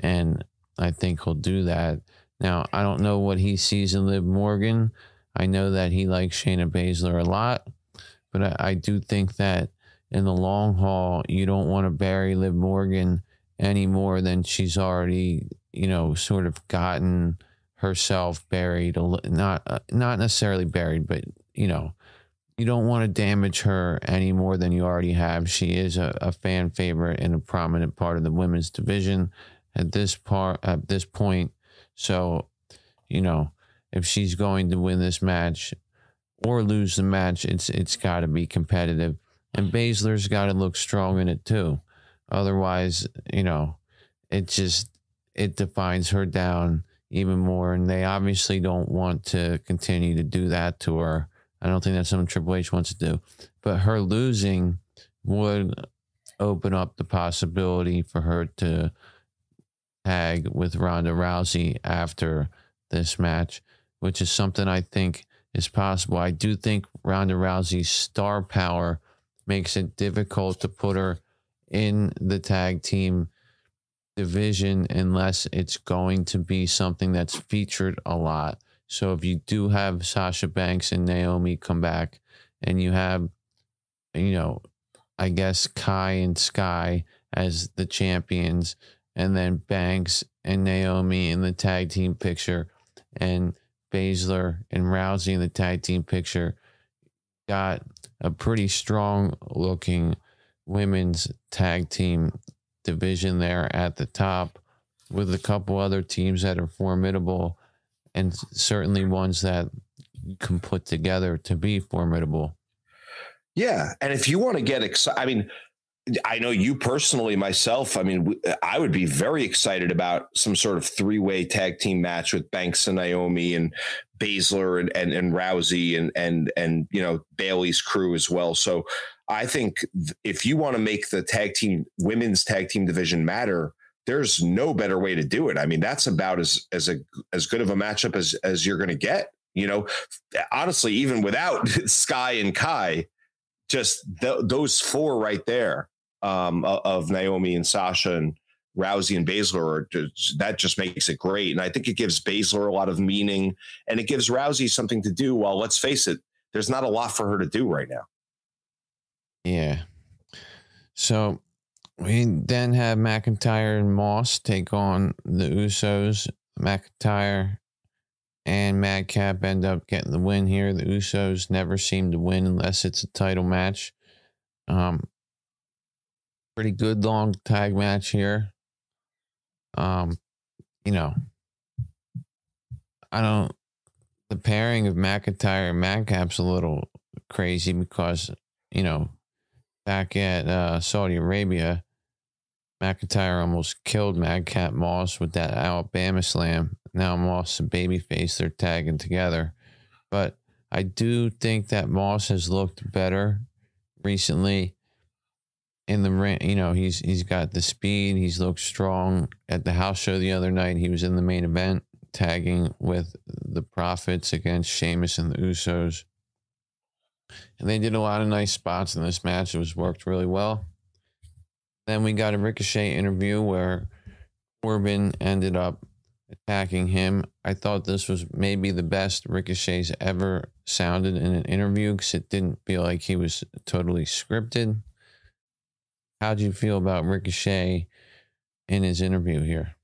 and i think he'll do that. Now, I don't know what he sees in Liv Morgan. I know that he likes Shayna Baszler a lot, but I, I do think that in the long haul, you don't want to bury Liv Morgan any more than she's already, you know, sort of gotten herself buried. Not uh, not necessarily buried, but you know, you don't want to damage her any more than you already have. She is a, a fan favorite and a prominent part of the women's division. At this part, at this point, so, you know, if she's going to win this match or lose the match, it's it's got to be competitive. And Baszler's got to look strong in it too. Otherwise, you know, it just it defines her down even more. And they obviously don't want to continue to do that to her. I don't think that's something Triple H wants to do. But her losing would open up the possibility for her to tag with Ronda Rousey after this match, which is something I think is possible. I do think Ronda Rousey's star power makes it difficult to put her in the tag team division unless it's going to be something that's featured a lot. So if you do have Sasha Banks and Naomi come back and you have, you know, I guess Kai and Sky as the champions, and then Banks and Naomi in the tag team picture, and Baszler and Rousey in the tag team picture. Got a pretty strong looking women's tag team division there at the top with a couple other teams that are formidable and certainly ones that you can put together to be formidable. Yeah. And if you want to get excited, I mean, I know you personally, myself. I mean, I would be very excited about some sort of three way tag team match with Banks and Naomi and Baszler and, and, and Rousey and, and, and, you know, Bayley's crew as well. So I think if you want to make the tag team, women's tag team division matter, there's no better way to do it. I mean, that's about as, as a, as good of a matchup as, as you're going to get, you know, honestly, even without Sky and Kai, just th- those four right there um, of Naomi and Sasha and Rousey and Baszler, just, that just makes it great. And I think it gives Baszler a lot of meaning and it gives Rousey something to do. Well, let's face it, there's not a lot for her to do right now. Yeah. So we then have McIntyre and Moss take on the Usos. McIntyre and Madcap end up getting the win here. The Usos never seem to win unless it's a title match. Um, pretty good long tag match here. Um, you know, I don't. The pairing of McIntyre and Madcap's a little crazy because you know, back at uh, Saudi Arabia, McIntyre almost killed Madcap Moss with that Alabama slam. Now Moss and Babyface, they're tagging together. But I do think that Moss has looked better recently in the. You know, he's he's got the speed. He's looked strong at the house show the other night. He was in the main event tagging with the Profits against Sheamus and the Usos. And they did a lot of nice spots in this match. It was worked really well. Then we got a Ricochet interview where Corbin ended up attacking him. I thought this was maybe the best Ricochet's ever sounded in an interview because it didn't feel like he was totally scripted. How'd you feel about Ricochet in his interview here?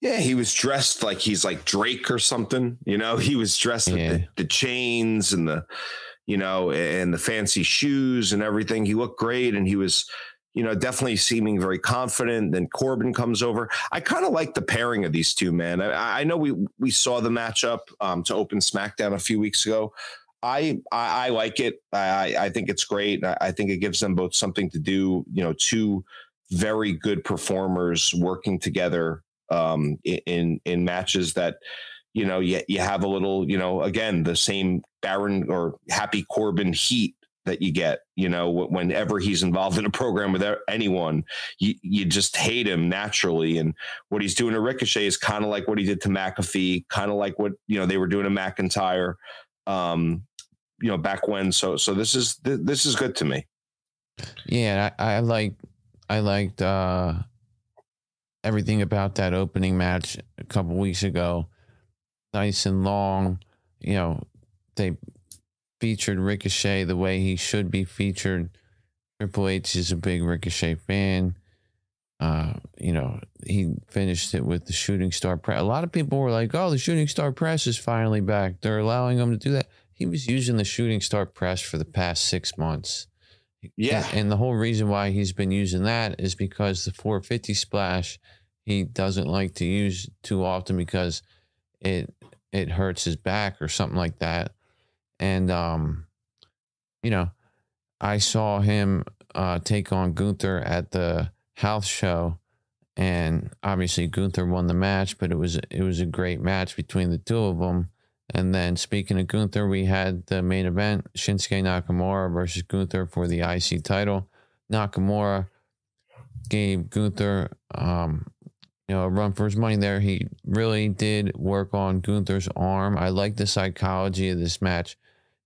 Yeah, he was dressed like he's like Drake or something. You know, he was dressed with the, the chains and the, you know, and the fancy shoes and everything. He looked great and he was you know, definitely seeming very confident. Then Corbin comes over. I kind of like the pairing of these two, man. I, I know we we saw the matchup um, to open SmackDown a few weeks ago. I I, I like it. I I think it's great. I, I think it gives them both something to do. You know, two very good performers working together um, in in matches that you know you, you have a little you know again the same Baron or Happy Corbin heat that you get. You know, whenever he's involved in a program with anyone, you, you just hate him naturally. And what he's doing to Ricochet is kind of like what he did to McAfee, kind of like what you know they were doing to McIntyre. Um, you know, back when. So, so this is this is good to me. Yeah, I, I like I liked uh, everything about that opening match a couple weeks ago. Nice and long. You know, they featured Ricochet the way he should be featured. Triple H is a big Ricochet fan. Uh, you know, he finished it with the shooting star press. A lot of people were like, "Oh, the shooting star press is finally back. They're allowing him to do that." He was using the shooting star press for the past six months. Yeah, and, and the whole reason why he's been using that is because the 450 splash he doesn't like to use too often because it it hurts his back or something like that and um, you know, I saw him uh, take on Gunther at the house show, and obviously Gunther won the match, but it was it was a great match between the two of them. And then speaking of Gunther, we had the main event: Shinsuke Nakamura versus Gunther for the IC title. Nakamura gave Gunther um, you know, a run for his money there. He really did work on Gunther's arm. I like the psychology of this match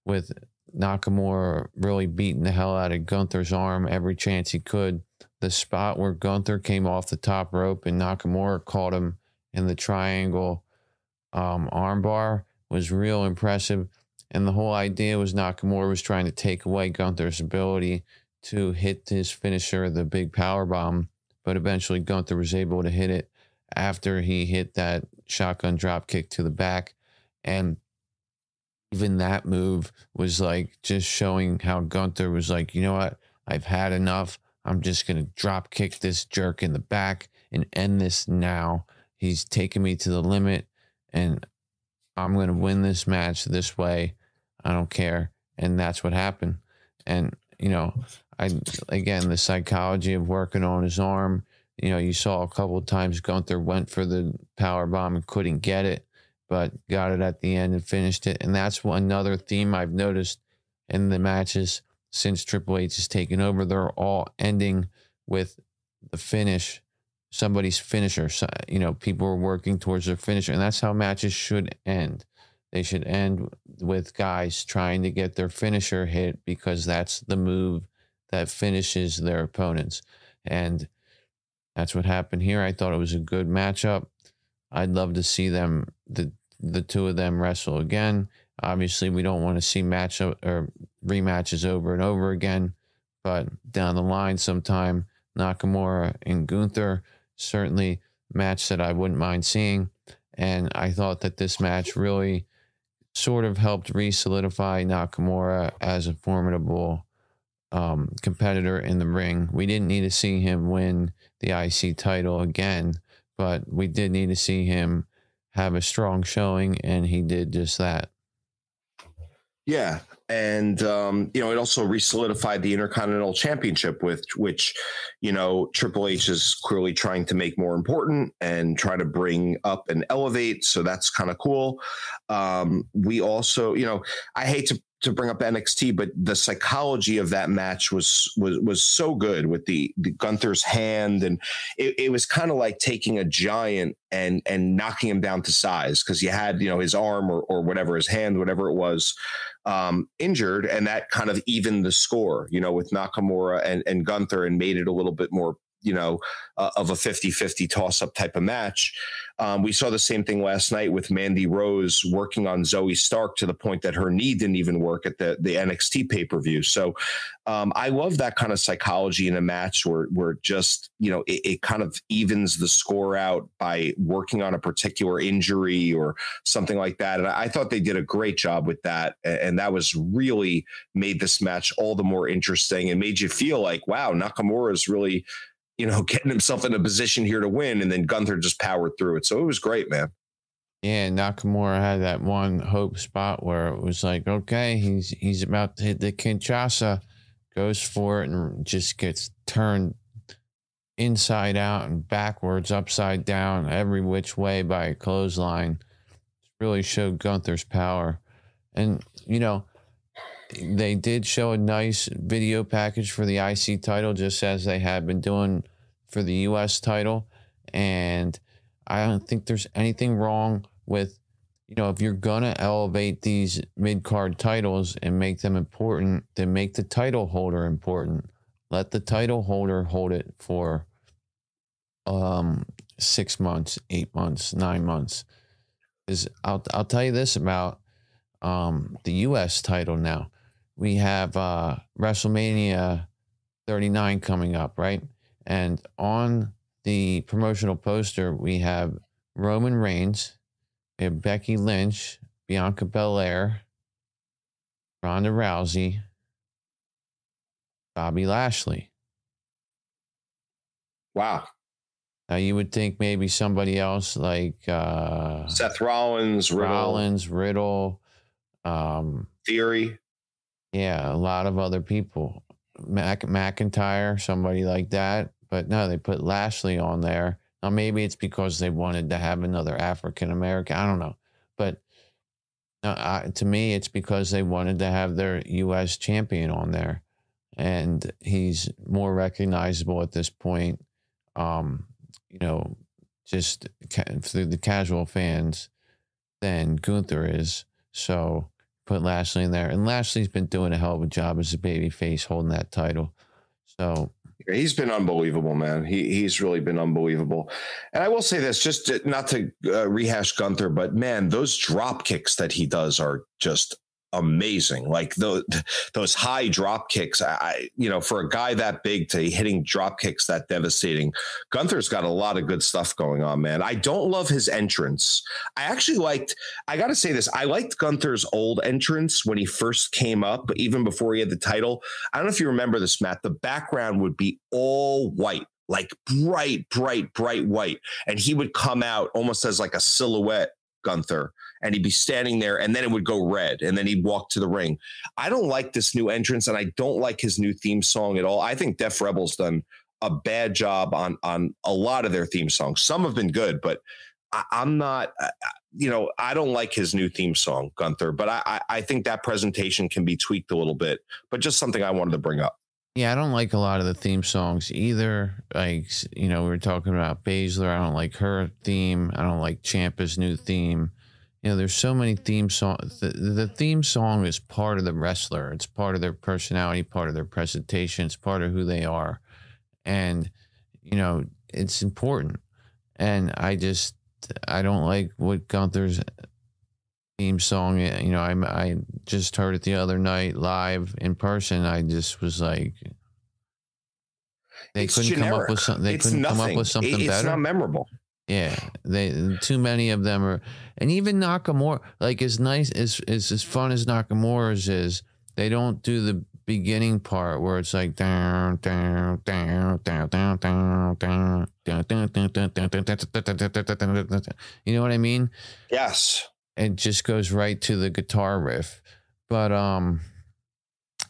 with Nakamura really beating the hell out of Gunther's arm every chance he could. The spot where Gunther came off the top rope and Nakamura caught him in the triangle um, armbar was real impressive. And the whole idea was Nakamura was trying to take away Gunther's ability to hit his finisher, the big power bomb. But eventually Gunther was able to hit it after he hit that shotgun drop kick to the back. And even that move was like just showing how Gunther was like, you know what? I've had enough. I'm just going to drop kick this jerk in the back and end this now. He's taking me to the limit and I'm going to win this match this way. I don't care. And that's what happened. And, you know, I, again, the psychology of working on his arm, you know, you saw a couple times Gunther went for the power bomb and couldn't get it but got it at the end and finished it. And that's one another theme I've noticed in the matches since Triple H has taken over. They're all ending with the finish, somebody's finisher. So, you know, people are working towards their finisher, and that's how matches should end. They should end with guys trying to get their finisher hit because that's the move that finishes their opponents. And that's what happened here. I thought it was a good matchup. I'd love to see them the the two of them wrestle again. Obviously, we don't want to see match or rematches over and over again, but down the line sometime, Nakamura and Gunther certainly match that I wouldn't mind seeing. And I thought that this match really sort of helped re-solidify Nakamura as a formidable um, competitor in the ring. We didn't need to see him win the IC title again, but we did need to see him have a strong showing, and he did just that. Yeah, and um, you know it also re-solidified the Intercontinental Championship, with which you know Triple H is clearly trying to make more important and try to bring up and elevate. So that's kind of cool. Um, we also, you know, I hate to to bring up NXT, but the psychology of that match was was was so good with the, the Gunther's hand, and it, it was kind of like taking a giant and and knocking him down to size because you had you know his arm or or whatever his hand whatever it was um, injured, and that kind of evened the score, you know, with Nakamura and and Gunther, and made it a little bit more you know, uh, of a 50 50 toss up type of match. Um, we saw the same thing last night with Mandy Rose working on Zoey Stark to the point that her knee didn't even work at the, the NXT pay per view. So um, I love that kind of psychology in a match where, where just, you know, it, it kind of evens the score out by working on a particular injury or something like that. And I thought they did a great job with that. And that was really made this match all the more interesting and made you feel like, wow, Nakamura is really you know, getting himself in a position here to win, and then Gunther just powered through it. So it was great, man. Yeah, Nakamura had that one hope spot where it was like, okay, he's he's about to hit the Kinshasa, goes for it and just gets turned inside out and backwards, upside down, every which way by a clothesline. Really showed Gunther's power. And, you know, they did show a nice video package for the IC title, just as they have been doing for the US title. And I don't think there's anything wrong with, you know, if you're going to elevate these mid card titles and make them important, then make the title holder important. Let the title holder hold it for um, six months, eight months, nine months. Is I'll I'll tell you this about um, the U.S. title now we have uh, WrestleMania 39 coming up, right? And on the promotional poster, we have Roman Reigns, we have Becky Lynch, Bianca Belair, Ronda Rousey, Bobby Lashley. Wow. Now you would think maybe somebody else like uh, Seth Rollins, Riddle. Rollins, Riddle, um, Theory. Yeah, a lot of other people. Mac McIntyre, somebody like that. But no, they put Lashley on there. Now maybe it's because they wanted to have another African American. I don't know, but uh, to me, it's because they wanted to have their U.S. champion on there, and he's more recognizable at this point. Um, you know, just through the casual fans than Gunther is. So put Lashley in there. And Lashley's been doing a hell of a job as a baby face holding that title. So he's been unbelievable, man. He he's really been unbelievable. And I will say this, just not to uh, rehash Gunther, but man, those drop kicks that he does are just amazing. Like those those high drop kicks. I you know for a guy that big to hitting drop kicks that devastating. Gunther's got a lot of good stuff going on, man. I don't love his entrance. I actually liked. I got to say this. I liked Gunther's old entrance when he first came up, but even before he had the title. I don't know if you remember this, Matt. The background would be all white like bright, bright, bright white. And he would come out almost as like a silhouette Gunther and he'd be standing there and then it would go red and then he'd walk to the ring. I don't like this new entrance and I don't like his new theme song at all. I think Def Rebel's done a bad job on on a lot of their theme songs. Some have been good, but I, am not, you know, I don't like his new theme song, Gunther. But I, I think that presentation can be tweaked a little bit. But just something I wanted to bring up. Yeah, I don't like a lot of the theme songs either. Like, you know, we were talking about Baszler. I don't like her theme. I don't like Ciampa's new theme you know there's so many theme songs the, the theme song is part of the wrestler. It's part of their personality part of their presentation. It's part of who they are. And you know it's important. And i just i don't like what gunther's theme song eh, you know i i just heard it the other night live in person. I just was like they it's couldn't generic. come up with something they it's couldn't nothing. come up with something it's better? not memorable yeah, they too many of them are, and even Nakamura. Like as nice as as as fun as Nakamura's is, they don't do the beginning part where it's like down down down down down down down down down down down You know what I mean? Yes. It just goes right to the guitar riff, but um,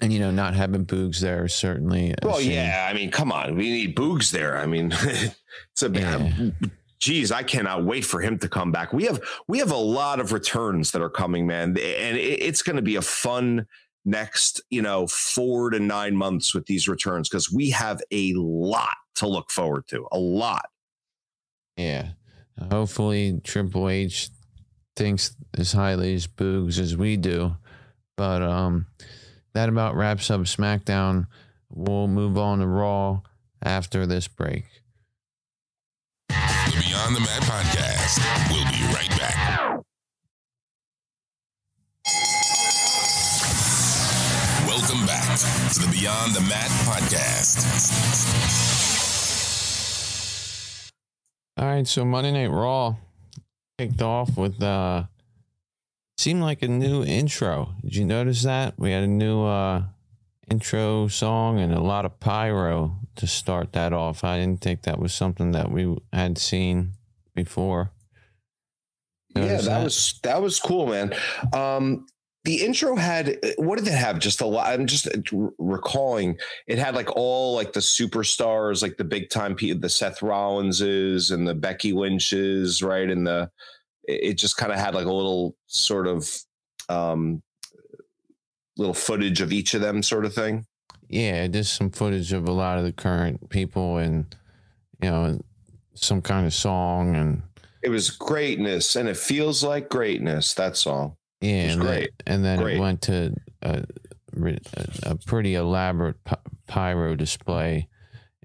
And you know, not having Boogs there certainly. Well, yeah. I mean, come on. We need Boogs there. I mean, it's a Yeah. Geez, I cannot wait for him to come back. We have we have a lot of returns that are coming, man, and it's going to be a fun next, you know, four to nine months with these returns because we have a lot to look forward to. A lot. Yeah. Hopefully Triple H thinks as highly as Boogs as we do. But um that about wraps up SmackDown. We'll move on to Raw after this break. Beyond the Mat podcast. We'll be right back. Welcome back to the Beyond the Mat podcast. All right, so Monday Night Raw kicked off with uh seemed like a new intro. Did you notice that? We had a new uh intro song and a lot of pyro to start that off. I didn't think that was something that we had seen before. yeah, Notice that, was that was cool, man. Um, the intro had what did it have? Just a lot. I'm just recalling it had like all like the superstars, like the big time the Seth Rollinses and the Becky Lynches, right? And the it just kind of had like a little sort of um little footage of each of them, sort of thing. Yeah, just some footage of a lot of the current people and you know some kind of song and It was greatness, and it feels like greatness. That's all. yeah, and great. Then, and then Great. it went to a, a pretty elaborate pyro display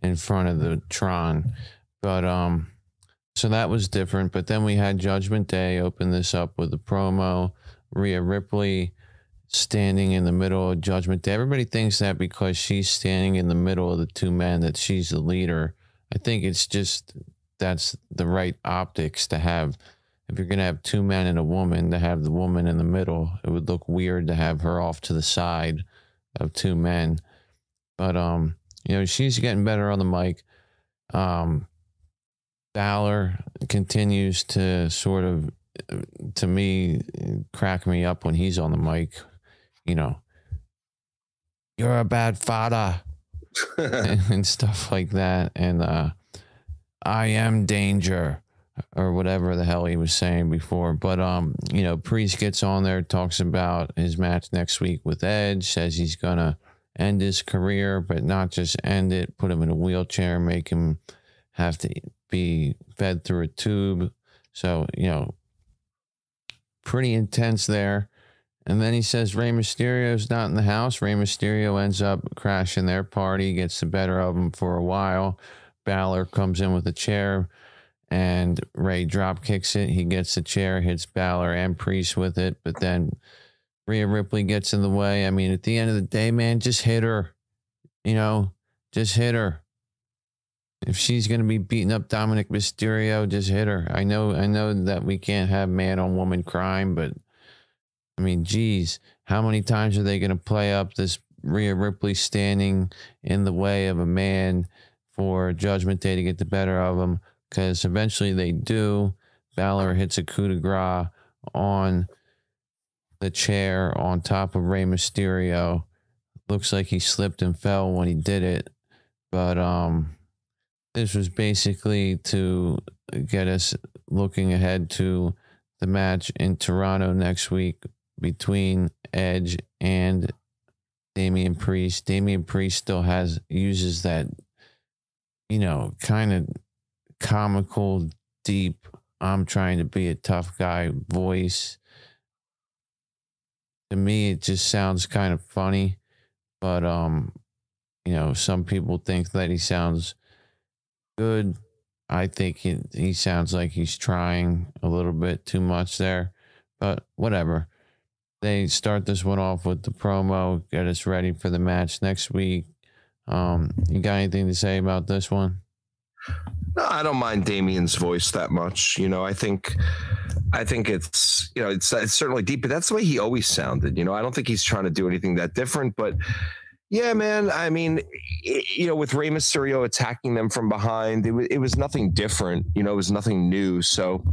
in front of the Tron, but um, so that was different. But then we had Judgment Day open this up with a promo. Rhea Ripley standing in the middle of Judgment Day. Everybody thinks that because she's standing in the middle of the two men that she's the leader. I think it's just that's the right optics to have. If you're gonna have two men and a woman, to have the woman in the middle, it would look weird to have her off to the side of two men. But um, you know, she's getting better on the mic. Um, Balor continues to sort of, to me, crack me up when he's on the mic. You know, you're a bad father and stuff like that. And uh, I am danger or whatever the hell he was saying before. But um, you know, Priest gets on there, talks about his match next week with Edge, says he's gonna end his career, but not just end it, put him in a wheelchair, make him have to be fed through a tube. So, you know, pretty intense there. And then he says Rey Mysterio's not in the house. Rey Mysterio ends up crashing their party, gets the better of him for a while. Balor comes in with a chair and Rey drop kicks it. He gets the chair, hits Balor and Priest with it, but then Rhea Ripley gets in the way. I mean, at the end of the day, man, just hit her. You know, just hit her. If she's gonna be beating up Dominic Mysterio, just hit her. I know, I know that we can't have man on woman crime, but I mean, geez, how many times are they gonna play up this Rhea Ripley standing in the way of a man for Judgment Day to get the better of him? Because eventually they do. Balor hits a coup de grace on the chair on top of Rey Mysterio. Looks like he slipped and fell when he did it, but um, this was basically to get us looking ahead to the match in Toronto next week between Edge and Damian Priest. Damian Priest still has uses that, you know, kind of comical, deep. I'm trying to be a tough guy voice to me it just sounds kind of funny but um you know some people think that he sounds good i think he, he sounds like he's trying a little bit too much there but whatever they start this one off with the promo get us ready for the match next week um you got anything to say about this one No, I don't mind Damian's voice that much. You know, I think, I think it's you know it's it's certainly deep, but that's the way he always sounded. You know, I don't think he's trying to do anything that different. But yeah, man, I mean, you know, with Rey Mysterio attacking them from behind, it was it was nothing different. You know, it was nothing new. So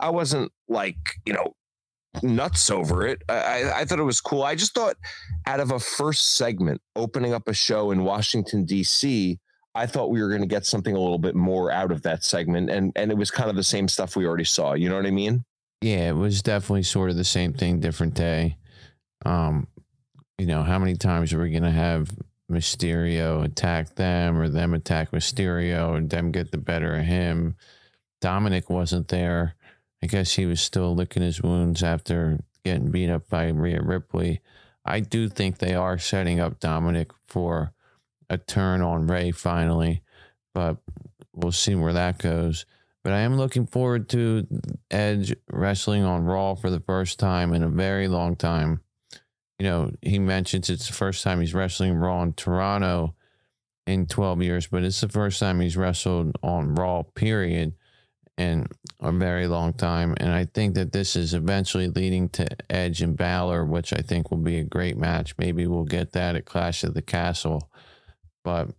I wasn't like you know nuts over it. I, I thought it was cool. I just thought out of a first segment opening up a show in Washington D.C. I thought we were going to get something a little bit more out of that segment, and and it was kind of the same stuff we already saw. You know what I mean? Yeah, it was definitely sort of the same thing, different day. Um, you know, how many times are we going to have Mysterio attack them or them attack Mysterio and them get the better of him? Dominic wasn't there. I guess he was still licking his wounds after getting beat up by Rhea Ripley. I do think they are setting up Dominic for a turn on Rey finally, but we'll see where that goes. But I am looking forward to Edge wrestling on Raw for the first time in a very long time. You know, he mentions it's the first time he's wrestling Raw in Toronto in 12 years, but it's the first time he's wrestled on Raw, period in a very long time. And I think that this is eventually leading to Edge and Balor, which I think will be a great match. Maybe we'll get that at Clash of the Castle. But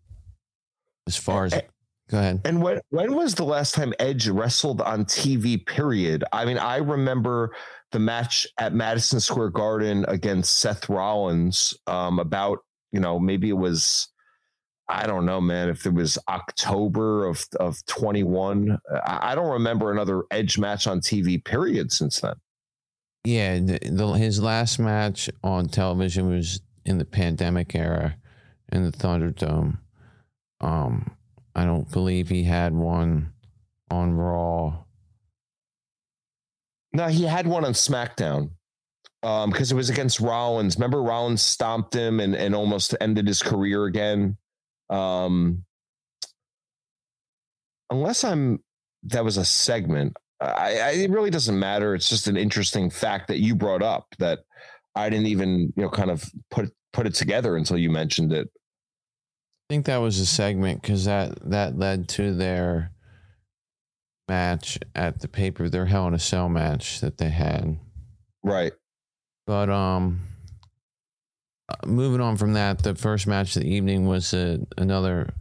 as far as go ahead. And when when was the last time Edge wrestled on TV? Period. I mean, I remember the match at Madison Square Garden against Seth Rollins. Um, about you know maybe it was I don't know, man, if it was October of, of 21. I don't remember another Edge match on TV, period, since then. Yeah, the, the, his last match on television was in the pandemic era in the Thunderdome. Um, I don't believe he had one on Raw. No, he had one on SmackDown because um, it was against Rollins. Remember, Rollins stomped him and, and almost ended his career again. Um, unless I'm that was a segment. I, I, it really doesn't matter. It's just an interesting fact that you brought up that I didn't even you know kind of put put it together until you mentioned it. I think that was a segment because that that led to their match at the paper, their Hell in a Cell match that they had. Right. But um, moving on from that, the first match of the evening was a, another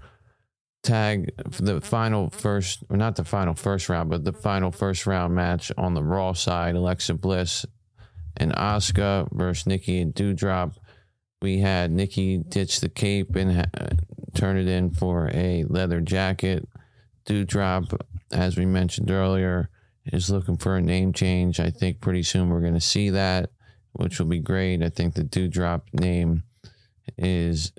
tag the final first, or not the final first round, but the final first round match on the Raw side. Alexa Bliss and Asuka versus Nikki and Doudrop. We had Nikki ditch the cape and ha- turn it in for a leather jacket. Doudrop, as we mentioned earlier, is looking for a name change. I think pretty soon we're going to see that which will be great. I think the Doudrop name is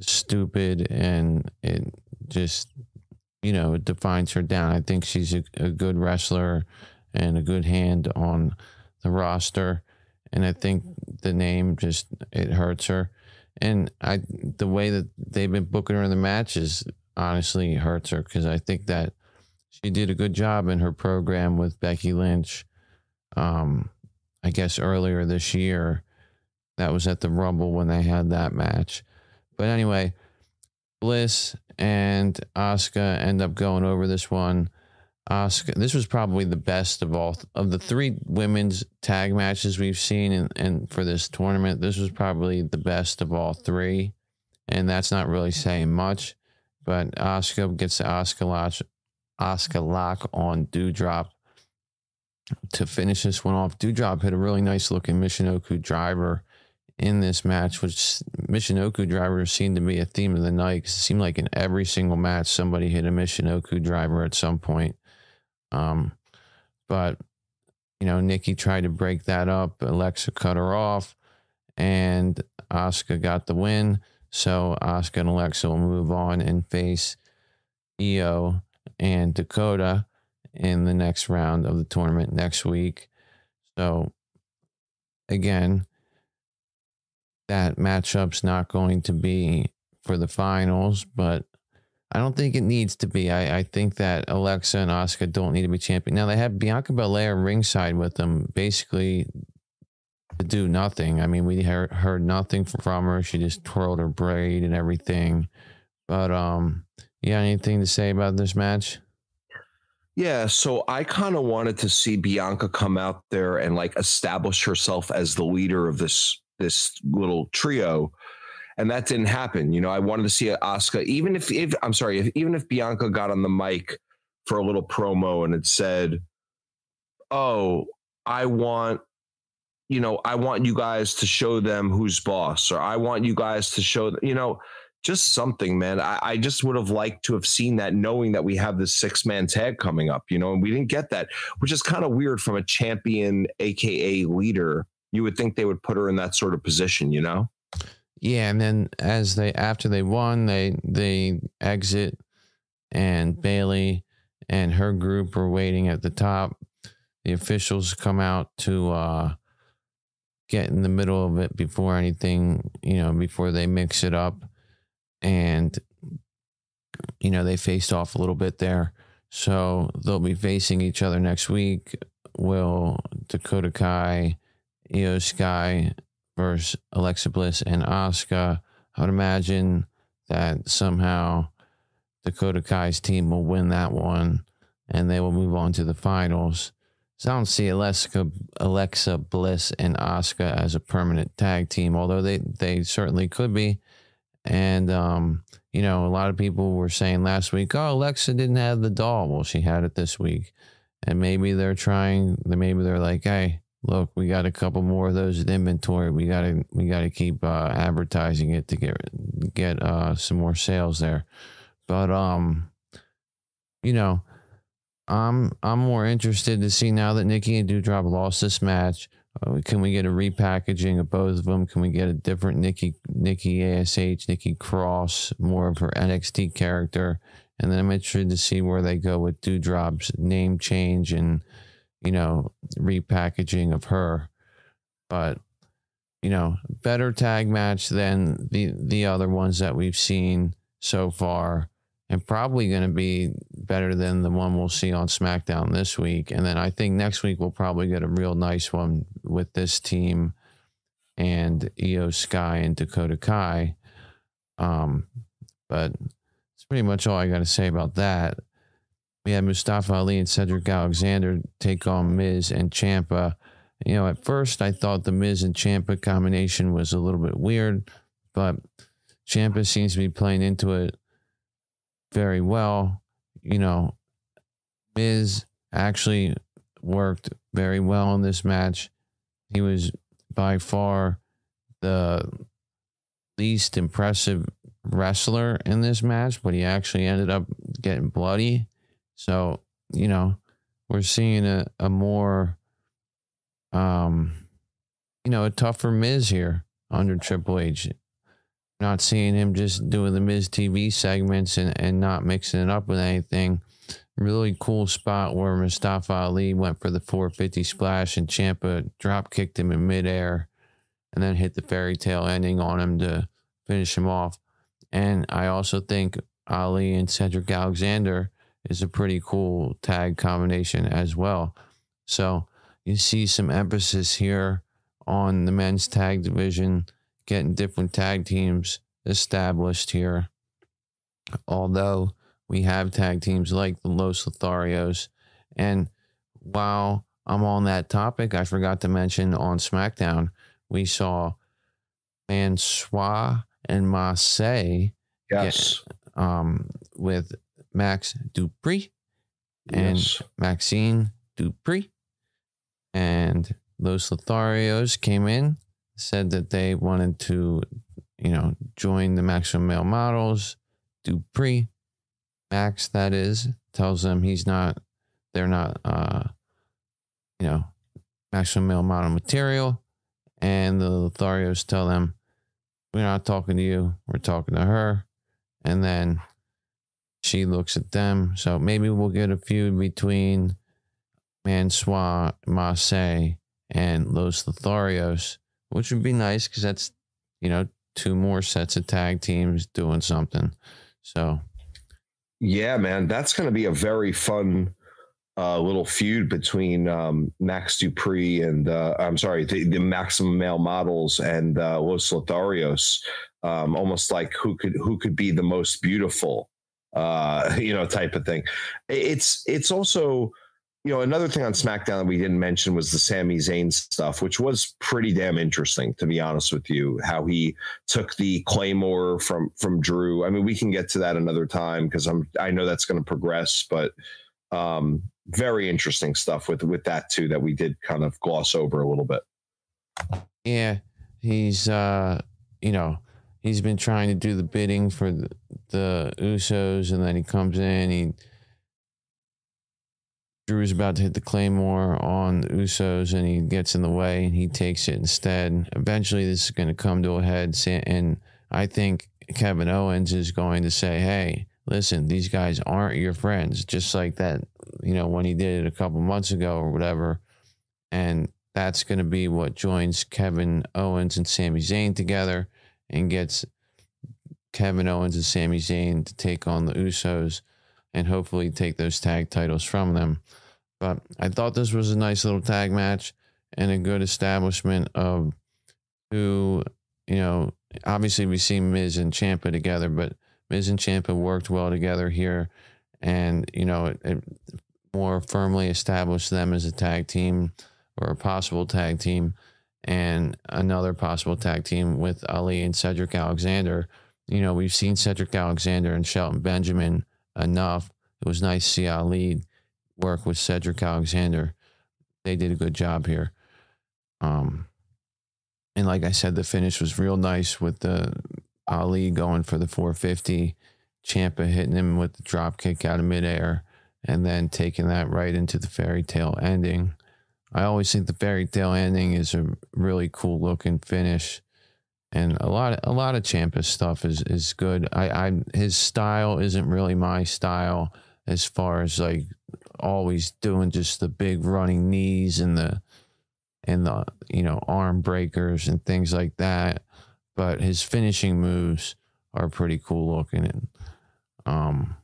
stupid and it just, you know, it defines her down. I think she's a, a good wrestler and a good hand on the roster. And I think the name just, it hurts her. And I, the way that they've been booking her in the matches honestly hurts her because I think that she did a good job in her program with Becky Lynch. Um, I guess earlier this year. That was at the Rumble when they had that match. But anyway, Bliss and Asuka end up going over this one. Asuka, this was probably the best of all of the three women's tag matches we've seen, and, for this tournament, this was probably the best of all three. And that's not really saying much, but Asuka gets the Asuka lock, Asuka lock on Doudrop to finish this one off. Doudrop hit a really nice looking Michinoku driver in this match, which Michinoku driver seemed to be a theme of the night. It seemed like in every single match, somebody hit a Michinoku driver at some point. Um, but, you know, Nikki tried to break that up. Alexa cut her off, and Asuka got the win. So Asuka and Alexa will move on and face Io and Dakota in the next round of the tournament next week. So, again, that matchup's not going to be for the finals, but I don't think it needs to be. I, I think that Alexa and Asuka don't need to be champion. Now they have Bianca Belair ringside with them, basically to do nothing. I mean, we heard, heard nothing from her. She just twirled her braid and everything. But um, you got anything to say about this match? Yeah, so I kind of wanted to see Bianca come out there and like establish herself as the leader of this this little trio, and that didn't happen. You know, I wanted to see Asuka, even if, if I'm sorry, if, even if Bianca got on the mic for a little promo and it said, "Oh, I want you know, I want you guys to show them who's boss, or I want you guys to show, you know, just something, man. I, I just would have liked to have seen that, knowing that we have this six man tag coming up, you know, and we didn't get that, which is kind of weird from a champion, aka leader. You would think they would put her in that sort of position, you know? Yeah, and then as they after they won, they they exit, and Bayley and her group are waiting at the top. The officials come out to uh, get in the middle of it before anything, you know, before they mix it up and you know they faced off a little bit there. So they'll be facing each other next week. Will dakota kai Iyo Sky versus alexa bliss and asuka. I would imagine that somehow dakota kai's team will win that one and they will move on to the finals. So I don't see Alexa, Alexa Bliss and Asuka as a permanent tag team, although they, they certainly could be. And, um, you know, a lot of people were saying last week, oh, Alexa didn't have the doll. Well, she had it this week. And maybe they're trying, maybe they're like, hey, look, we got a couple more of those in inventory. We got to, we got to keep uh, advertising it to get, get uh, some more sales there. But, um, you know, I'm, I'm more interested to see now that Nikki and Doudrop lost this match uh, can we get a repackaging of both of them? Can we get a different Nikki, Nikki Ash, Nikki Cross, more of her NXT character? And then I'm interested to see where they go with Doudrop's name change and, you know, repackaging of her. But, you know, better tag match than the the other ones that we've seen so far and probably going to be better than the one we'll see on SmackDown this week. And then I think next week we'll probably get a real nice one with this team and Iyo Sky and Dakota Kai. Um, but it's pretty much all I got to say about that. We had Mustafa Ali and Cedric Alexander take on Miz and Ciampa. You know, at first I thought the Miz and Ciampa combination was a little bit weird, but Ciampa seems to be playing into it very well. You know, Miz actually worked very well in this match. He was by far the least impressive wrestler in this match, but he actually ended up getting bloody. So, you know, we're seeing a, a more um you know, a tougher Miz here under Triple H not seeing him just doing the Miz TV segments and, and not mixing it up with anything. Really cool spot where Mustafa Ali went for the 450 splash and Ciampa drop kicked him in midair and then hit the fairy tale ending on him to finish him off. And I also think Ali and Cedric Alexander is a pretty cool tag combination as well. So you see some emphasis here on the men's tag division getting different tag teams established here. Although we have tag teams like the Los Lotharios. And while I'm on that topic, I forgot to mention on SmackDown, we saw Mansoor and Marseille yes. Get, um, with Max Dupri and yes. Maxxine Dupri. And Los Lotharios came in said that they wanted to, you know, join the maximum male models. Dupri, Max, that is, tells them he's not, they're not, uh, you know, maximum male model material. And the Lotharios tell them, we're not talking to you, we're talking to her. And then she looks at them. So maybe we'll get a feud between Mansoor, Marseille, and Los Lotharios which would be nice because that's you know two more sets of tag teams doing something. So, yeah, man, that's going to be a very fun uh, little feud between um, Max Dupri and uh, I'm sorry, the, the Maximum Male Models and uh, Los Lotharios. Um, almost like who could who could be the most beautiful, uh, you know, type of thing. It's it's also you know, another thing on SmackDown that we didn't mention was the Sami Zayn stuff, which was pretty damn interesting, to be honest with you. How he took the Claymore from from Drew. I mean, we can get to that another time because I'm I know that's going to progress, but um, very interesting stuff with with that too that we did kind of gloss over a little bit. Yeah, he's uh, you know, he's been trying to do the bidding for the, the Usos, and then he comes in, he Drew's about to hit the Claymore on the Usos, and he gets in the way, and he takes it instead. Eventually, this is going to come to a head, and I think Kevin Owens is going to say, "Hey, listen, these guys aren't your friends," just like that, you know, when he did it a couple months ago or whatever, and that's going to be what joins Kevin Owens and Sami Zayn together and gets Kevin Owens and Sami Zayn to take on the Usos and hopefully take those tag titles from them. But I thought this was a nice little tag match and a good establishment of who, you know, obviously we see Miz and Ciampa together, but Miz and Ciampa worked well together here and, you know, it, it more firmly established them as a tag team or a possible tag team and another possible tag team with Ali and Cedric Alexander. You know, we've seen Cedric Alexander and Shelton Benjamin enough. It was nice to see Ali work with Cedric Alexander. They did a good job here. Um, and like I said, the finish was real nice with the Ali going for the 450, Ciampa hitting him with the drop kick out of midair, and then taking that right into the fairy tale ending. I always think the fairy tale ending is a really cool looking finish, and a lot of, a lot of Ciampa's stuff is is good. I I his style isn't really my style as far as like always doing just the big running knees and the and the you know arm breakers and things like that. But his finishing moves are pretty cool looking and um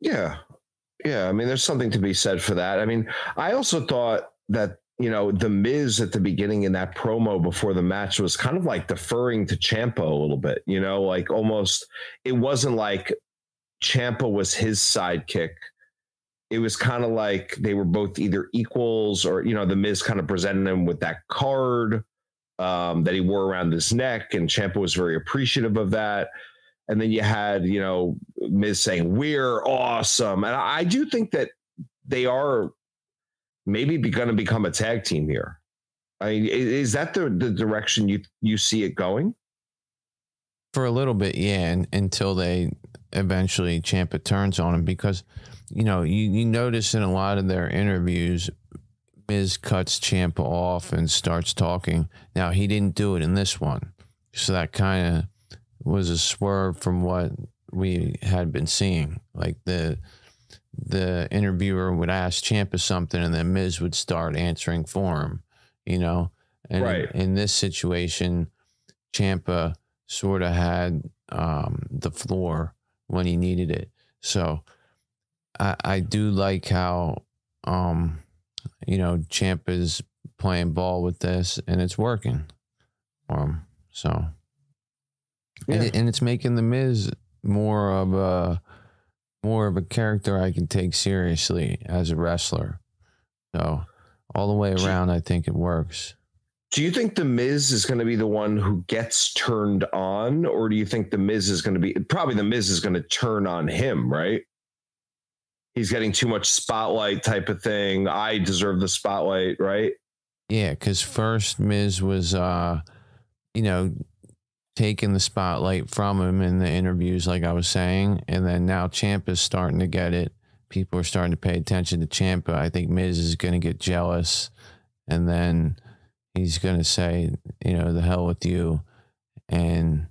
yeah yeah, I mean, there's something to be said for that. I mean, I also thought that you know the Miz at the beginning in that promo before the match was kind of like deferring to Ciampa a little bit. You know, like almost it wasn't like Ciampa was his sidekick. It was kind of like they were both either equals or you know the Miz kind of presented him with that card um, that he wore around his neck, and Ciampa was very appreciative of that and then you had you know Miz saying we're awesome, and I, do think that they are maybe going to become a tag team here. I mean, is that the the direction you you see it going? For a little bit, yeah, and, until they eventually Ciampa turns on him because you know you you notice in a lot of their interviews. Miz cuts Ciampa off and starts talking. Now he didn't do it in this one, so that kind of was a swerve from what we had been seeing. Like the the interviewer would ask Ciampa something, and then Miz would start answering for him. You know, and right. in, in this situation, Ciampa sort of had um, the floor when he needed it. So I, I do like how um, you know Champ is playing ball with this, and it's working for him. So yeah. and, it, and it's making the Miz more of a more of a character I can take seriously as a wrestler. So all the way around, I think it works. Do you think the Miz is going to be the one who gets turned on, or do you think the Miz is going to be probably the Miz is going to turn on him? Right? He's getting too much spotlight, type of thing. I deserve the spotlight, right? Yeah, because first Miz was, uh, you know, taking the spotlight from him in the interviews, like I was saying. And then now Champ is starting to get it. People are starting to pay attention to Ciampa. I think Miz is going to get jealous. And then he's going to say, you know, the hell with you. And,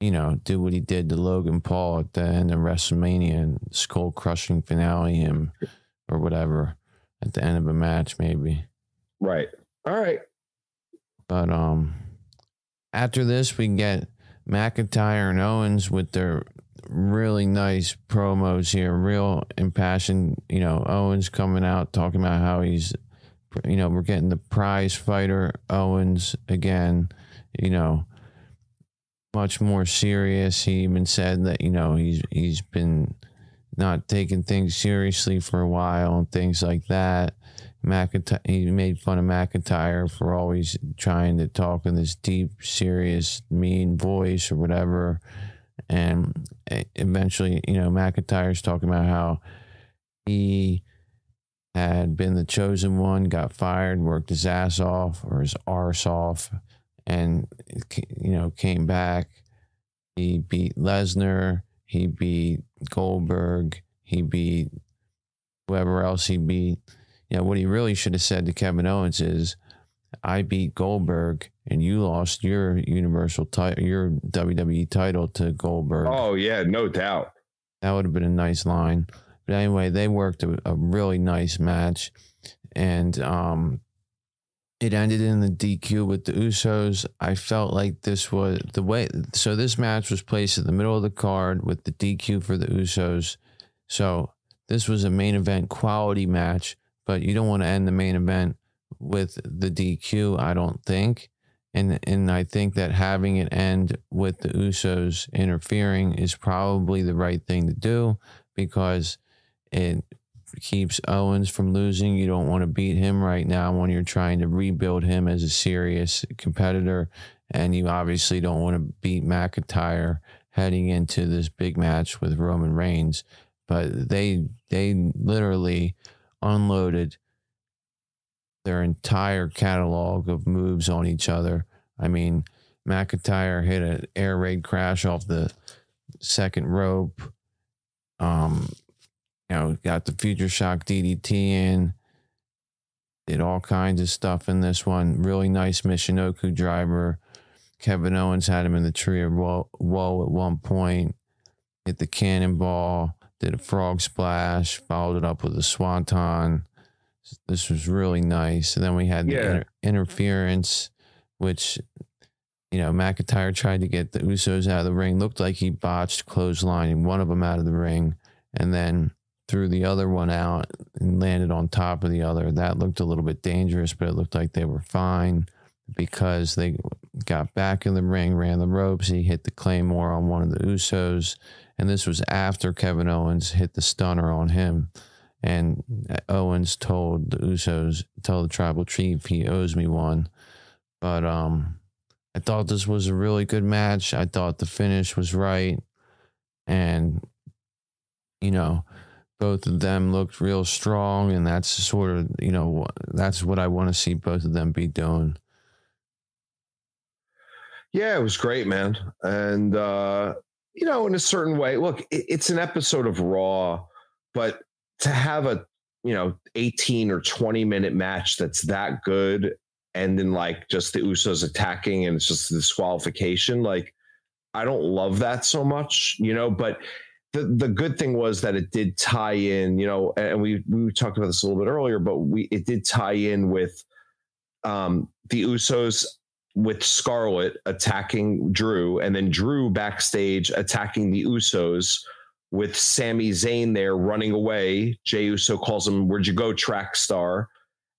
you know, do what he did to Logan Paul at the end of WrestleMania and skull crushing finale him or whatever at the end of a match, maybe. Right. All right. But, um, after this, we get McIntyre and Owens with their really nice promos here, real impassioned. You know, Owens coming out talking about how he's, you know, we're getting the prize fighter Owens again. You know, much more serious. He even said that you know he's he's been not taking things seriously for a while and things like that. McIntyre, he made fun of McIntyre for always trying to talk in this deep, serious, mean voice or whatever. And eh, eventually, you know, McIntyre's talking about how he had been the chosen one, got fired, worked his ass off or his arse off, and you know came back. He beat Lesnar. He beat Goldberg. He beat whoever else he beat. You know what he really should have said to Kevin Owens is, "I beat Goldberg, and you lost your Universal title, your WWE title to Goldberg." Oh yeah, no doubt. That would have been a nice line. But anyway, they worked a, a really nice match, and um, it ended in the DQ with the Usos. I felt like this was the way. So this match was placed in the middle of the card with the DQ for the Usos. So this was a main event quality match, but you don't want to end the main event with the DQ. I don't think. And, and I think that having it end with the Usos interfering is probably the right thing to do because it keeps Owens from losing. You don't want to beat him right now when you're trying to rebuild him as a serious competitor. And you obviously don't want to beat McIntyre heading into this big match with Roman Reigns. But they they literally unloaded their entire catalog of moves on each other. I mean, McIntyre hit an air raid crash off the second rope. Um, you know, got the future shock DDT in, did all kinds of stuff in this one. Really nice Michinoku driver. Kevin Owens had him in the tree of woe, woe at one point. Hit the cannonball, did a frog splash, followed it up with a swanton. This was really nice. And then we had the Yeah. inter- interference, which you know, McIntyre tried to get the Usos out of the ring. Looked like he botched clotheslining one of them out of the ring, and then threw the other one out and landed on top of the other. That looked a little bit dangerous, but it looked like they were fine because they got back in the ring, ran the ropes. He hit the claymore on one of the Usos, and this was after Kevin Owens hit the stunner on him. And Owens told the Usos, told the tribal chief he owes me one. But um I thought this was a really good match. I thought the finish was right. And, you know, both of them looked real strong. And that's sort of, you know, that's what I want to see both of them be doing. Yeah, it was great, man. And uh, you know, in a certain way, look, it, it's an episode of Raw, but to have a you know 18 or 20 minute match that's that good and then like just the Usos attacking and it's just disqualification, like I don't love that so much, you know, but the, the good thing was that it did tie in, you know, and we we talked about this a little bit earlier, but we it did tie in with um the Usos with Scarlett attacking Drew, and then Drew backstage attacking the Usos with Sami Zayn there running away. Jay Uso calls him, Where'd you go, track star?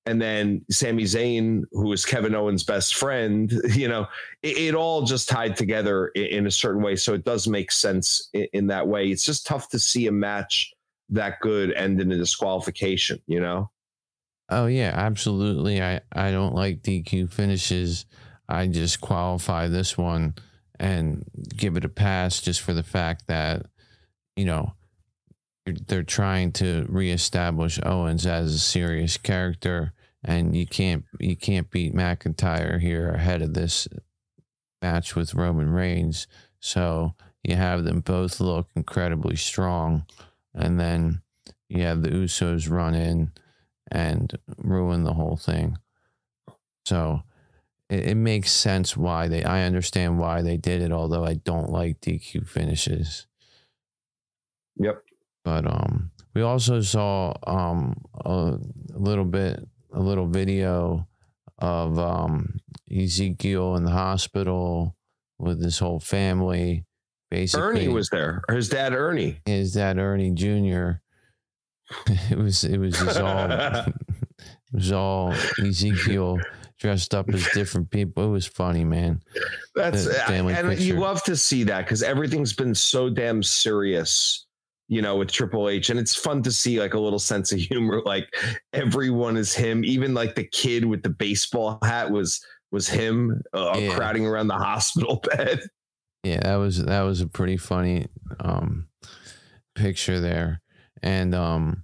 And then Sami Zayn, who is Kevin Owens' best friend, you know, it, it all just tied together in, in, a certain way. So it does make sense in, in that way. It's just tough to see a match that good end in a disqualification, you know? Oh yeah, absolutely. I, I don't like DQ finishes. I just qualify this one and give it a pass just for the fact that, you know, they're trying to reestablish Owens as a serious character, and you can't you can't beat McIntyre here ahead of this match with Roman Reigns. So you have them both look incredibly strong, and then you have the Usos run in and ruin the whole thing. So it, it makes sense why they. I understand why they did it, although I don't like DQ finishes. Yep. But um, we also saw um a little bit, a little video of um Ezekiel in the hospital with his whole family. Basically, Ernie was there. His dad, Ernie. His dad, Ernie Jr. it was it was just all it was all Ezekiel dressed up as different people. It was funny, man. That's and you love to see that because everything's been so damn serious, you know, with Triple H, and it's fun to see like a little sense of humor. Like everyone is him, even like the kid with the baseball hat was was him uh, Yeah. crowding around the hospital bed. Yeah, that was that was a pretty funny um picture there. And um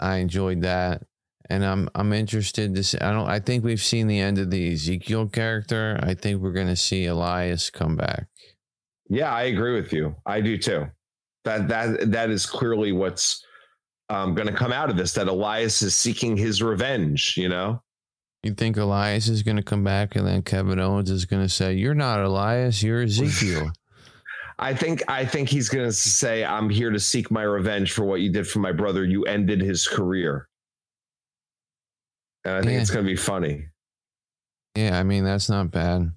I enjoyed that, and I'm I'm interested to see. I don't. I think we've seen the end of the Ezekiel character. I think we're gonna see Elias come back. Yeah, I agree with you. I do too. That that that is clearly what's um, going to come out of this. That Elias is seeking his revenge. You know. You think Elias is going to come back, and then Kevin Owens is going to say, "You're not Elias. You're Ezekiel." I think I think he's going to say, "I'm here to seek my revenge for what you did for my brother. You ended his career." And I think Yeah. it's going to be funny. yeah, I mean that's not bad,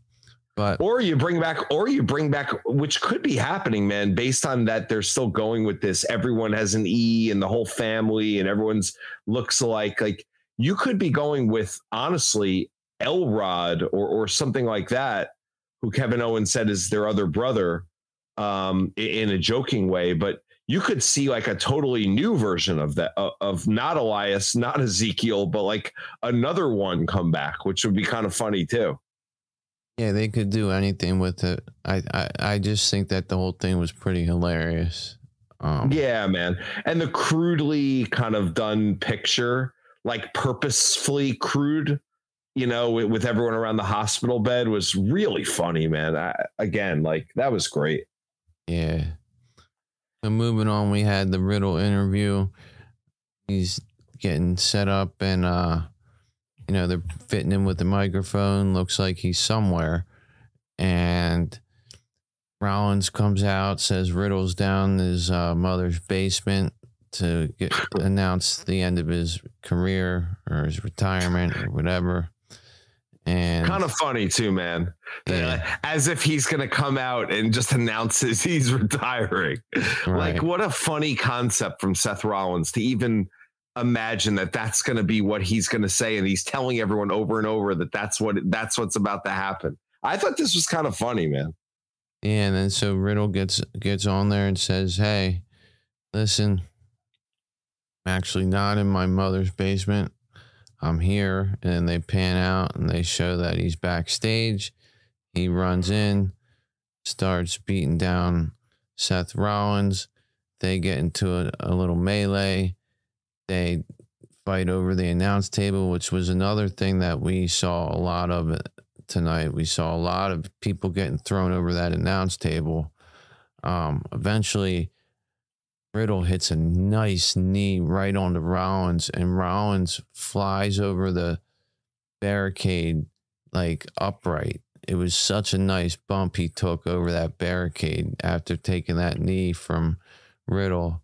but Or you bring back, or you bring back, which could be happening, man. Based on that, they're still going with this. Everyone has an E, and the whole family, and everyone's looks alike. Like you could be going with, honestly, Elrod or or something like that, who Kevin Owens said is their other brother, um, in a joking way, but. You could see like a totally new version of that of, of not Elias, not Ezekiel, but like another one come back, which would be kind of funny too. Yeah, they could do anything with it. I I, I just think that the whole thing was pretty hilarious. Um, Yeah, man. And the crudely kind of done picture, like purposefully crude, you know, with, with everyone around the hospital bed was really funny, man. I, again, like that was great. Yeah. So moving on, we had the Riddle interview. He's getting set up and uh you know, they're fitting him with the microphone. Looks like he's somewhere. And Rollins comes out, says Riddle's down his uh, mother's basement to get announce the end of his career or his retirement or whatever. And Kind of funny too, man. Yeah. As if he's gonna come out and just announces he's retiring. Right. Like what a funny concept from Seth Rollins to even imagine that that's going to be what he's going to say and he's telling everyone over and over that that's what that's what's about to happen. I thought this was kind of funny, man. Yeah, and then so Riddle gets gets on there and says, "Hey, listen, I'm actually not in my mother's basement. I'm here." And they pan out and they show that he's backstage. He runs in, starts beating down Seth Rollins. They get into a, a little melee. They fight over the announce table, which was another thing that we saw a lot of tonight. We saw a lot of people getting thrown over that announce table. Um, eventually, Riddle hits a nice knee right onto Rollins, and Rollins flies over the barricade like upright. It was such a nice bump he took over that barricade after taking that knee from Riddle.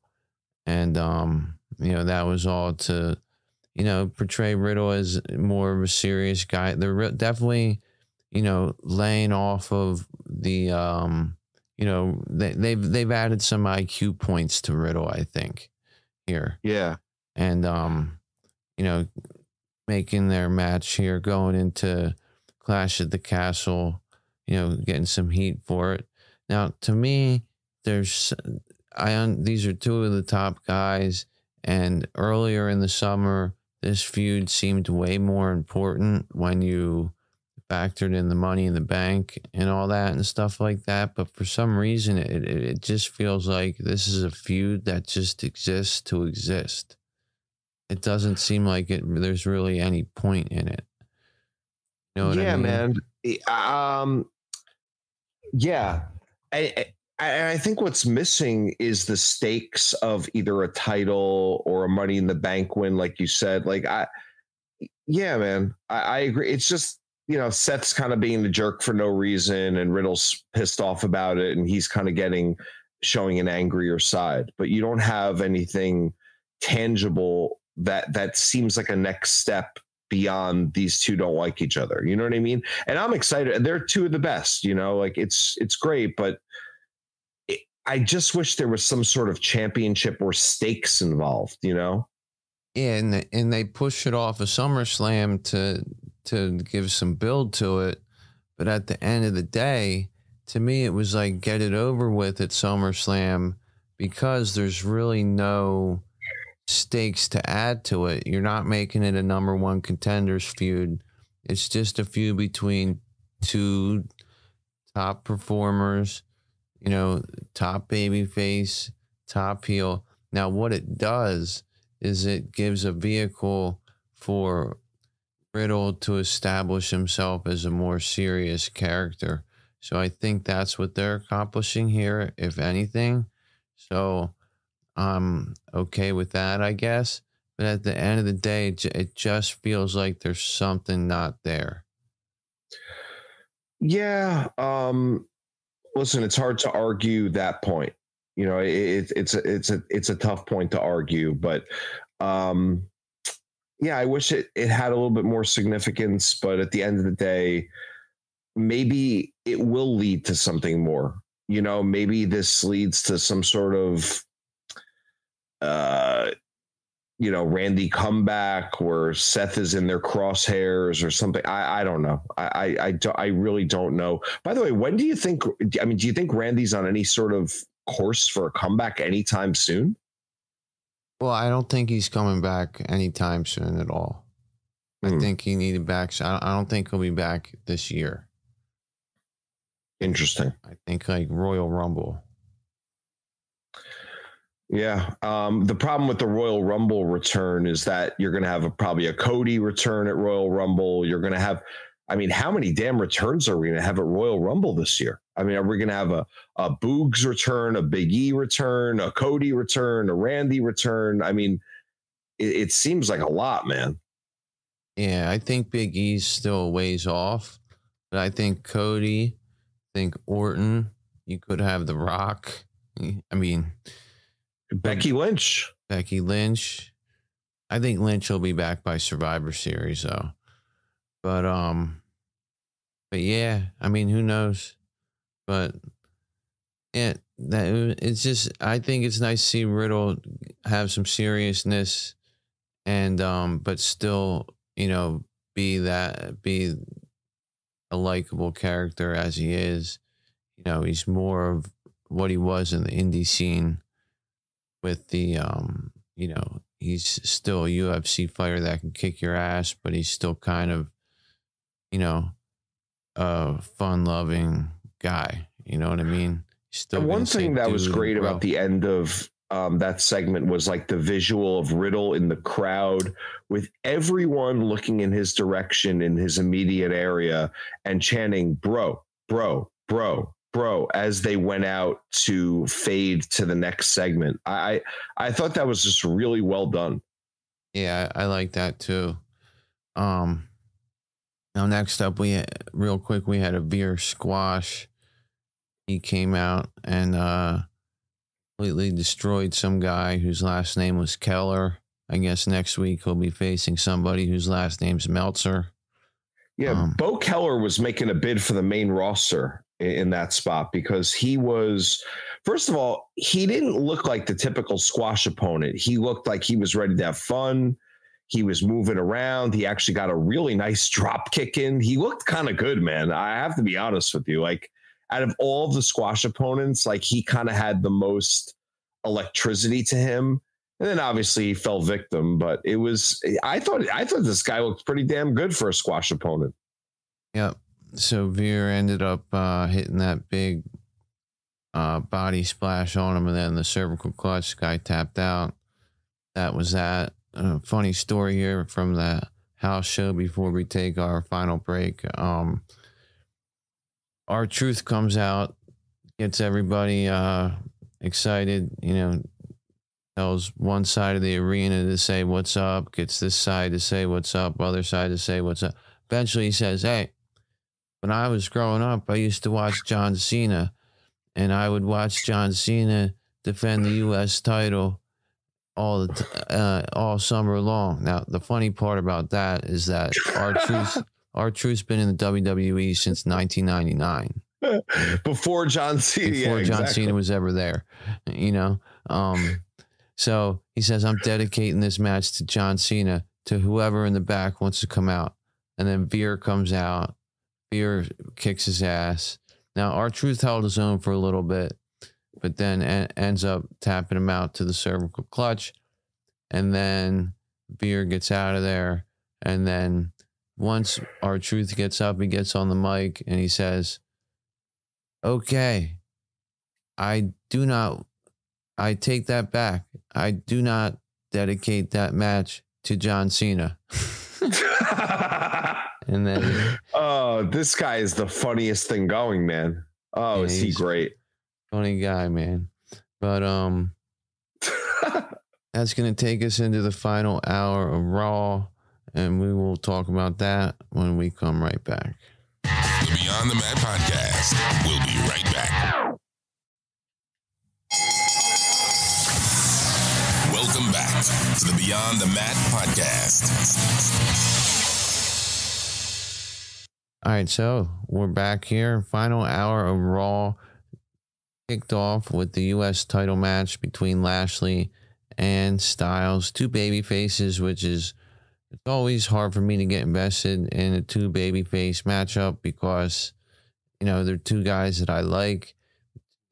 And um, you know, that was all to, you know, portray Riddle as more of a serious guy. They're re- definitely, you know, laying off of the um, you know, they, they've they've added some IQ points to Riddle, I think, here Yeah. and um, you know, making their match here, going into Clash at the Castle, you know, getting some heat for it. Now, to me, there's I un, these are two of the top guys, and earlier in the summer, this feud seemed way more important when you factored in the money in the bank and all that and stuff like that. But for some reason, it, it, it just feels like this is a feud that just exists to exist. It doesn't seem like it. There's really any point in it. You know what yeah, I mean? man. Um, yeah, I, I, I think what's missing is the stakes of either a title or a Money in the Bank win, like you said. Like I, yeah, man, I, I agree. It's just you know Seth's kind of being the jerk for no reason, and Riddle's pissed off about it, and he's kind of getting showing an angrier side. But you don't have anything tangible that that seems like a next step beyond these two don't like each other. You know what I mean? And I'm excited. They're two of the best. You know, like it's it's great, but I just wish there was some sort of championship or stakes involved. You know? Yeah, and they, and they push it off of SummerSlam to to give some build to it, but at the end of the day, to me, it was like get it over with at SummerSlam because there's really no stakes to add to it. You're not making it a number one contenders feud. It's just a feud between two top performers, you know, top baby face, top heel. Now, what it does is it gives a vehicle for Riddle to establish himself as a more serious character. So I think that's what they're accomplishing here, if anything. So I'm okay with that, I guess. But at the end of the day, it just feels like there's something not there. Yeah. Um, listen, it's hard to argue that point. You know, it, it's a, it's a it's a tough point to argue, but um, yeah, I wish it it had a little bit more significance. But at the end of the day, maybe it will lead to something more. You know, maybe this leads to some sort of uh you know Randy comeback where Seth is in their crosshairs or something. I I don't know. I I I, do, I really don't know. By the way, when do you think? I mean, do you think Randy's on any sort of course for a comeback anytime soon? Well, I don't think he's coming back anytime soon at all. I hmm. think he needed back. So I don't think he'll be back this year. Interesting. I think like Royal Rumble. Yeah. Um, the problem with the Royal Rumble return is that you're going to have a, probably a Cody return at Royal Rumble. You're going to have, I mean, how many damn returns are we going to have at Royal Rumble this year? I mean, are we going to have a, a Boogs return, a Big E return, a Cody return, a Randy return? I mean, it, it seems like a lot, man. Yeah, I think Big E's still ways off, but I think Cody, I think Orton, you could have The Rock. I mean, Becky Lynch. Becky Lynch. I think Lynch will be back by Survivor Series though. But um but yeah, I mean who knows? But it that it's just I think it's nice to see Riddle have some seriousness and um but still, you know, be that be a likable character as he is. You know, he's more of what he was in the indie scene with the um you know he's still a UFC fighter that can kick your ass, but he's still kind of you know a fun loving guy. You know what I mean? Still one thing that was great about the end of um, that segment was like the visual of Riddle in the crowd with everyone looking in his direction in his immediate area and chanting, bro, bro, bro, bro as they went out to fade to the next segment. I I thought that was just really well done. Yeah, I, I like that too. Um now next up we real quick we had a Veer squash. He came out and uh completely destroyed some guy whose last name was Keller. I guess next week he'll be facing somebody whose last name's Meltzer. Yeah, um, Bo Keller was making a bid for the main roster in that spot because he was first of all he didn't look like the typical squash opponent. He looked like he was ready to have fun. He was moving around. He actually got a really nice drop kick in. He looked kind of good man. I have to be honest with you. Like out of all the squash opponents like he kind of had the most electricity to him. And then obviously he fell victim but it was i thought i thought this guy looked pretty damn good for a squash opponent. Yep so Veer ended up uh, hitting that big uh, body splash on him, and then the cervical clutch guy tapped out. That was that. Uh, funny story here from the house show before we take our final break. Um, R-Truth comes out, gets everybody uh, excited. You know, tells one side of the arena to say what's up, gets this side to say what's up, other side to say what's up. Eventually, he says, "Hey." When I was growing up, I used to watch John Cena, and I would watch John Cena defend the U.S. title all the t- uh, all summer long. Now, the funny part about that is that R-Truth R-Truth's been in the WWE since 1999. Before John Cena, before yeah, John exactly. Cena was ever there, you know. Um, so he says, "I'm dedicating this match to John Cena, to whoever in the back wants to come out." And then Veer comes out Veer kicks his ass. Now, R-Truth held his own for a little bit, but then en- ends up tapping him out to the cervical clutch. And then Veer gets out of there. And then once R-Truth gets up, he gets on the mic and he says, Okay, I do not, I take that back. I do not dedicate that match to John Cena. and then oh, this guy is the funniest thing going, man. Oh, yeah, is he great? Funny guy, man. But um that's gonna take us into the final hour of Raw, and we will talk about that when we come right back. The Beyond the Mat podcast. We'll be right back. Welcome back to the Beyond the Mat podcast. All right, so we're back here. Final hour of Raw kicked off with the U.S. title match between Lashley and Styles, two baby faces, which is it's always hard for me to get invested in a two baby face matchup because you know they're two guys that I like,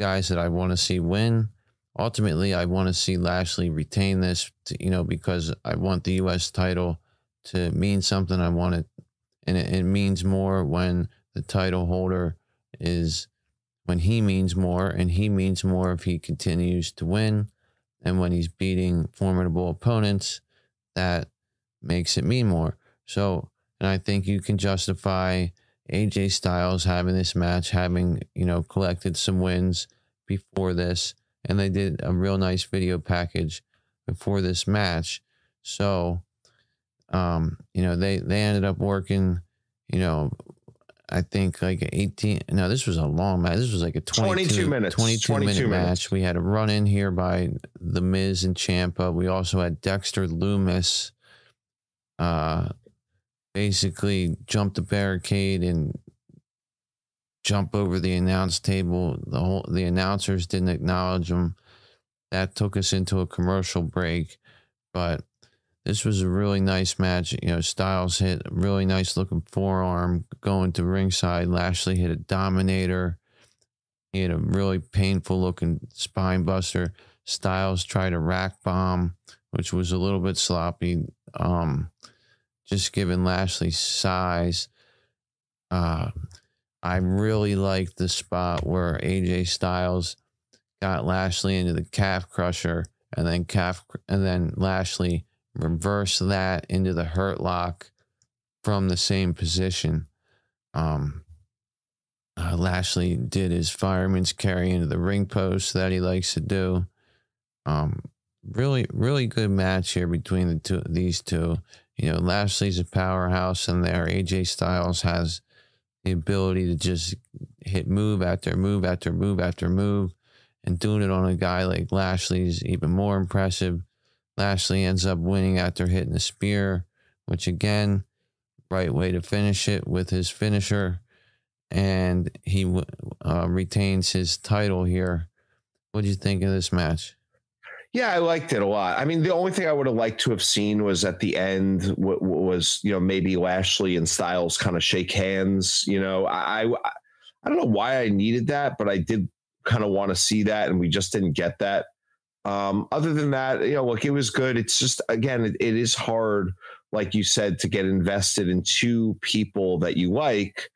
guys that I want to see win. Ultimately, I want to see Lashley retain this, to, you know, because I want the U.S. title to mean something. I want it, and it, it means more when the title holder is when he means more, and he means more if he continues to win, and when he's beating formidable opponents. That makes it mean more. So, and I think you can justify AJ Styles having this match, having, you know, collected some wins before this. And they did a real nice video package before this match. So, um, you know, they, they ended up working, you know, I think like 18. No, this was a long match. This was like a 22, 22 minutes. 22, 22 minute minutes. match. We had a run in here by The Miz and Ciampa. We also had Dexter Lumis uh, basically jump the barricade and jump over the announce table. The whole the announcers didn't acknowledge him. That took us into a commercial break, but this was a really nice match. You know, Styles hit a really nice looking forearm going to ringside. Lashley hit a dominator. He had a really painful looking spine buster. Styles tried a rack bomb, which was a little bit sloppy. Um, just given Lashley's size. Uh, I really like the spot where AJ Styles got Lashley into the calf crusher, and then calf, and then Lashley reversed that into the hurt lock from the same position. Um, uh, Lashley did his fireman's carry into the ring post that he likes to do. Um, really, really good match here between the two, these two. You know, Lashley's a powerhouse, and there AJ Styles has the ability to just hit move after move after move after move, and doing it on a guy like Lashley's even more impressive. Lashley ends up winning after hitting the spear, which again, right way to finish it with his finisher, and he uh, retains his title here. What do you think of this match? Yeah, I liked it a lot. I mean, the only thing I would have liked to have seen was at the end w- was you know maybe Lashley and Styles kind of shake hands. You know, I I don't know why I needed that, but I did kind of want to see that, and we just didn't get that. Um, other than that, you know, look, it was good. It's just again, it, it is hard, like you said, to get invested in two people that you like.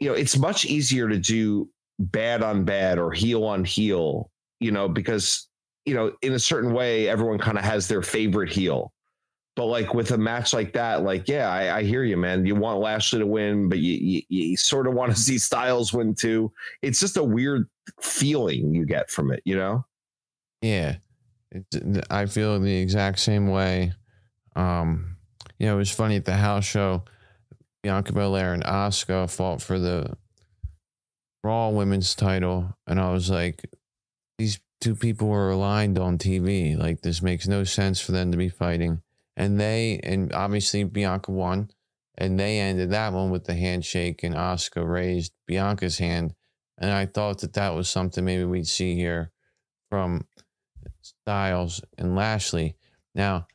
You know, it's much easier to do bad on bad or heel on heel. You know, because you know, in a certain way, everyone kind of has their favorite heel. But like with a match like that, like yeah, I, I hear you, man. You want Lashley to win, but you, you, you sort of want to see Styles win too. It's just a weird feeling you get from it, you know? Yeah, it, I feel the exact same way. Um, you know, it was funny at the house show. Bianca Belair and Asuka fought for the Raw Women's title, and I was like, these two people were aligned on TV. Like this makes no sense for them to be fighting. And they and obviously Bianca won, and they ended that one with the handshake, and Asuka raised Bianca's hand. And I thought that that was something maybe we'd see here from Styles and Lashley. Now,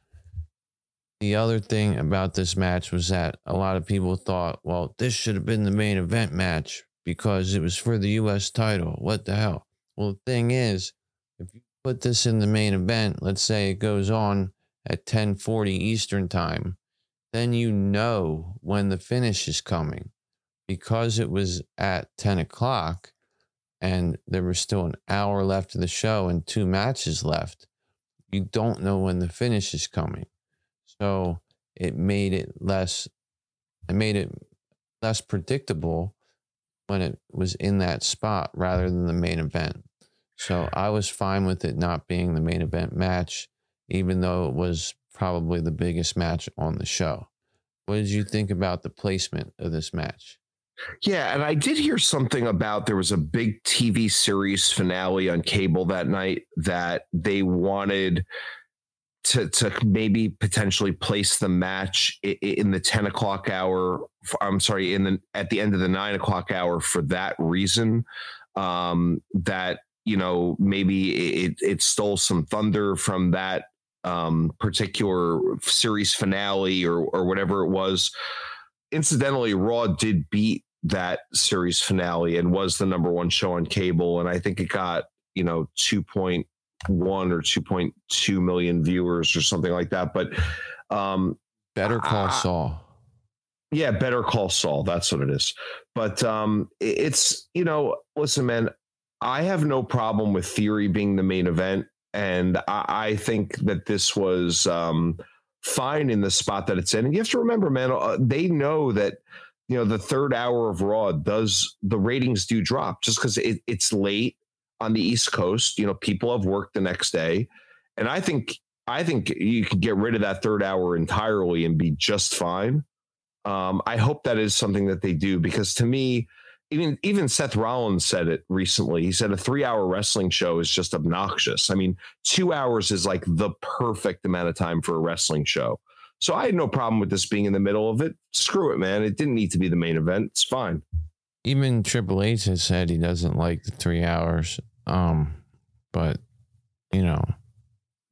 the other thing about this match was that a lot of people thought, well, this should have been the main event match because it was for the U.S. title. What the hell? Well, the thing is, if you put this in the main event, let's say it goes on at 1040 Eastern time, then you know when the finish is coming. Because it was at 10 o'clock and there was still an hour left of the show and two matches left, you don't know when the finish is coming. So it made it less it made it less predictable when it was in that spot rather than the main event. So I was fine with it not being the main event match, even though it was probably the biggest match on the show. What did you think about the placement of this match? Yeah, and I did hear something about there was a big TV series finale on cable that night that they wanted to to maybe potentially place the match in the 10 o'clock hour i'm sorry in the at the end of the 9 o'clock hour for that reason. Um that you know maybe it it stole some thunder from that um particular series finale or or whatever it was. Incidentally raw did beat that series finale and was the number one show on cable and i think it got you know 2.1 or 2.2 million viewers or something like that. But um, Better Call uh, Saul. Yeah, Better Call Saul. That's what it is. But um, it's, you know, listen, man, I have no problem with Theory being the main event. And I, I think that this was um, fine in the spot that it's in. And you have to remember, man, uh, they know that you know the third hour of raw does the ratings do drop just because it, it's late on the East Coast. You know, people have worked the next day, and I think I think you could get rid of that third hour entirely and be just fine. Um, I hope that is something that they do because to me, even even Seth Rollins said it recently. He said a three hour wrestling show is just obnoxious. I mean, two hours is like the perfect amount of time for a wrestling show. So I had no problem with this being in the middle of it. Screw it, man. It didn't need to be the main event. It's fine. Even Triple H has said he doesn't like the three hours. Um, but you know,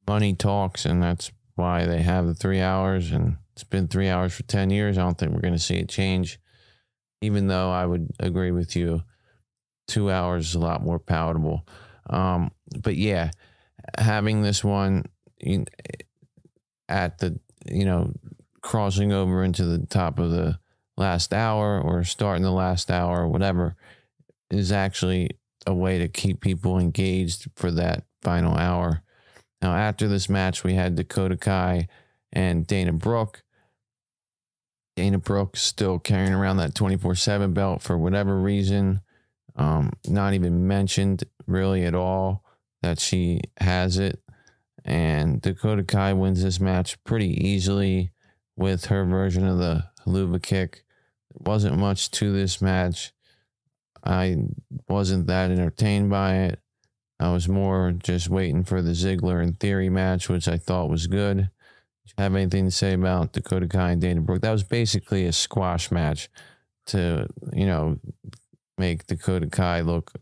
money talks, and that's why they have the three hours. And it's been three hours for ten years. I don't think we're going to see it change. Even though I would agree with you, two hours is a lot more palatable. Um, but yeah, having this one at the you know crossing over into the top of the last hour or starting the last hour or whatever is actually a way to keep people engaged for that final hour. Now, after this match, we had Dakota Kai and Dana Brooke. Dana Brooke still carrying around that 24 7 belt for whatever reason. Um, not even mentioned really at all that she has it. And Dakota Kai wins this match pretty easily with her version of the Helluva kick. There wasn't much to this match. I wasn't that entertained by it. I was more just waiting for the Ziggler and Theory match, which I thought was good. Do you have anything to say about Dakota Kai and Dana Brooke? That was basically a squash match to, you know, make Dakota Kai look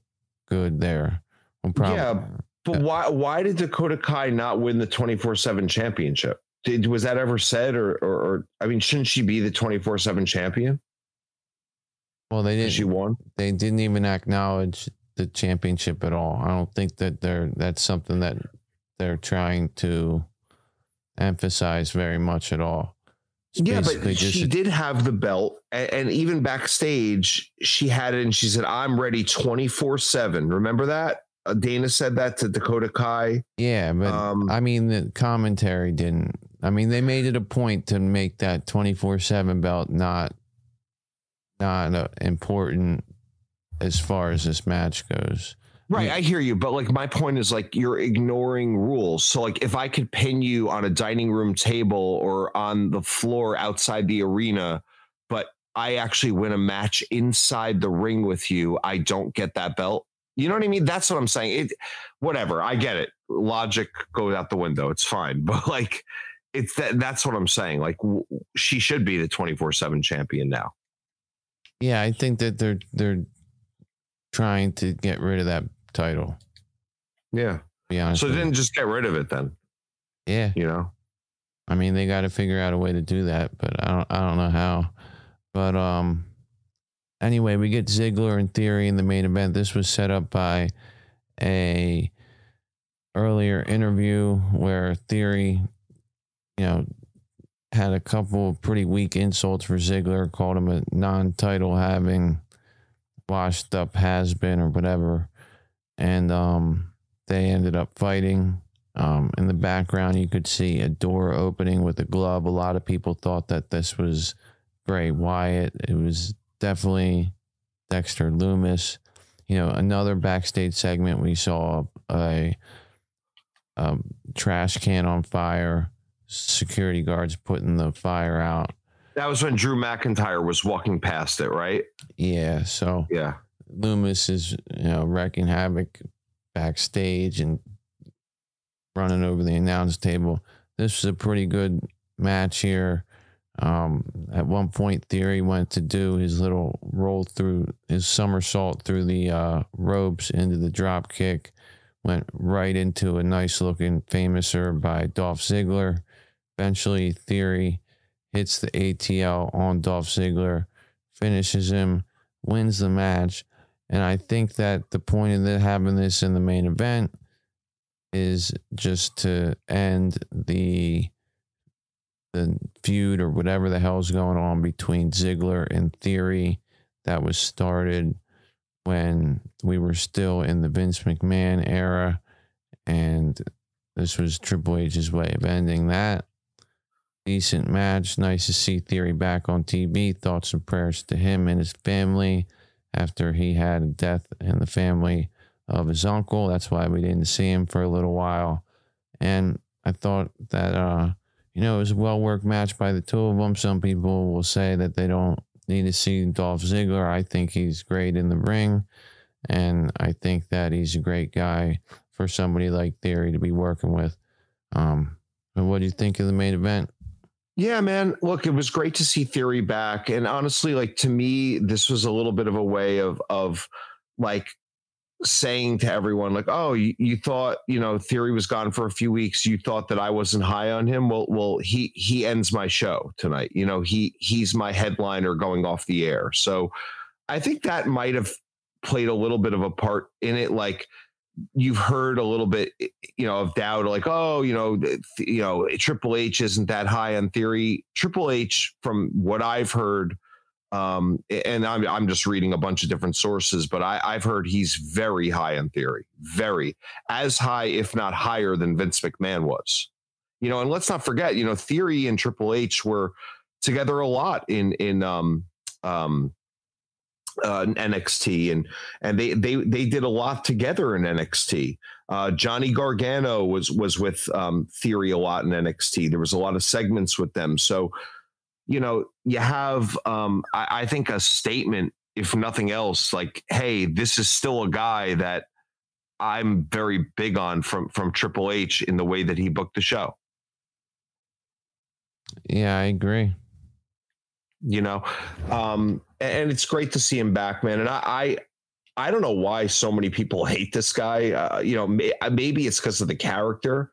good there. Well, yeah, but why why did Dakota Kai not win the 24-7 championship? Did was that ever said or, or, or I mean, shouldn't she be the 24-7 champion? Well, they didn't. She won. They didn't even acknowledge the championship at all. I don't think that they're that's something that they're trying to emphasize very much at all. It's yeah, but she a- did have the belt, and, and, even backstage, she had it, and she said, "I'm ready 24 seven. Remember that? Uh, Dana said that to Dakota Kai. Yeah, but um, I mean, the commentary didn't. I mean, they made it a point to make that 24 seven belt not not uh, important as far as this match goes. Right, I hear you, but like my point is like you're ignoring rules. So like if I could pin you on a dining room table or on the floor outside the arena, but I actually win a match inside the ring with you, I don't get that belt. You know what I mean? That's what I'm saying. It whatever, I get it. Logic goes out the window. It's fine. But like it's that that's what I'm saying. Like w- she should be the 24/7 champion now. Yeah, I think that they're they're trying to get rid of that title. Yeah. Be honest. So then just get rid of it then. Yeah. You know. I mean, they got to figure out a way to do that, but I don't I don't know how. But um anyway, we get Ziggler and Theory in the main event. This was set up by a earlier interview where Theory, you know, had a couple of pretty weak insults for Ziggler, called him a non title having washed up has been or whatever. And um they ended up fighting. Um, in the background, you could see a door opening with a glove. A lot of people thought that this was Bray Wyatt. It was definitely Dexter Lumis. You know, another backstage segment we saw a, a trash can on fire, security guards putting the fire out. That was when Drew McIntyre was walking past it, right? Yeah. So Yeah. Loomis is you know wrecking havoc backstage and running over the announce table. This was a pretty good match here. Um, at one point, Theory went to do his little roll through his somersault through the uh, ropes into the drop kick, went right into a nice looking Fameasser by Dolph Ziggler. Eventually, Theory hits the ATL on Dolph Ziggler, finishes him, wins the match. And I think that the point of the, having this in the main event is just to end the the feud or whatever the hell's going on between Ziggler and Theory that was started when we were still in the Vince McMahon era. And this was Triple H's way of ending that. Decent match. Nice to see Theory back on TV. Thoughts and prayers to him and his family after he had a death in the family of his uncle. That's why we didn't see him for a little while. And I thought that, uh, you know, it was a well worked match by the two of them. Some people will say that they don't need to see Dolph Ziggler. I think he's great in the ring. And I think that he's a great guy for somebody like Theory to be working with. Um, what do you think of the main event? Yeah, man. Look, it was great to see Theory back. And honestly, like to me, this was a little bit of a way of of like saying to everyone, like, oh, you, you thought, you know, Theory was gone for a few weeks. You thought that I wasn't high on him. Well, well, he he ends my show tonight. You know, he he's my headliner going off the air. So I think that might have played a little bit of a part in it. Like you've heard a little bit, you know, of doubt, like, oh, you know, you know, Triple H isn't that high on theory. Triple H, from what I've heard, um, and I'm I'm just reading a bunch of different sources, but I, I've heard he's very high in theory, very as high, if not higher, than Vince McMahon was. You know, and let's not forget, you know, Theory and Triple H were together a lot in in um um uh, NXT and and they they they did a lot together in NXT. Uh, Johnny Gargano was was with um, Theory a lot in NXT. There was a lot of segments with them. So, you know, you have um, I, I think a statement, if nothing else, like, hey, this is still a guy that I'm very big on from from Triple H in the way that he booked the show. Yeah, I agree. You know, um, and it's great to see him back, man. And I, I, I don't know why so many people hate this guy. Uh, you know, may, maybe it's because of the character,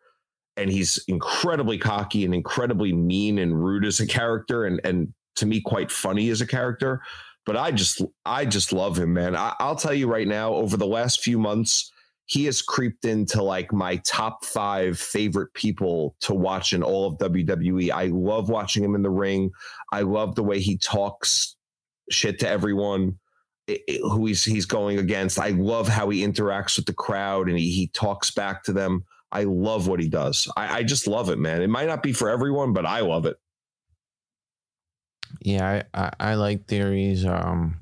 and he's incredibly cocky and incredibly mean and rude as a character, and and to me quite funny as a character. But I just, I just love him, man. I, I'll tell you right now, over the last few months, he has creeped into like my top five favorite people to watch in all of WWE. I love watching him in the ring. I love the way he talks shit to everyone who he's he's going against. I love how he interacts with the crowd and he, he talks back to them. I love what he does. I, I just love it, man. It might not be for everyone, but I love it. Yeah, I, I, I like Theory's um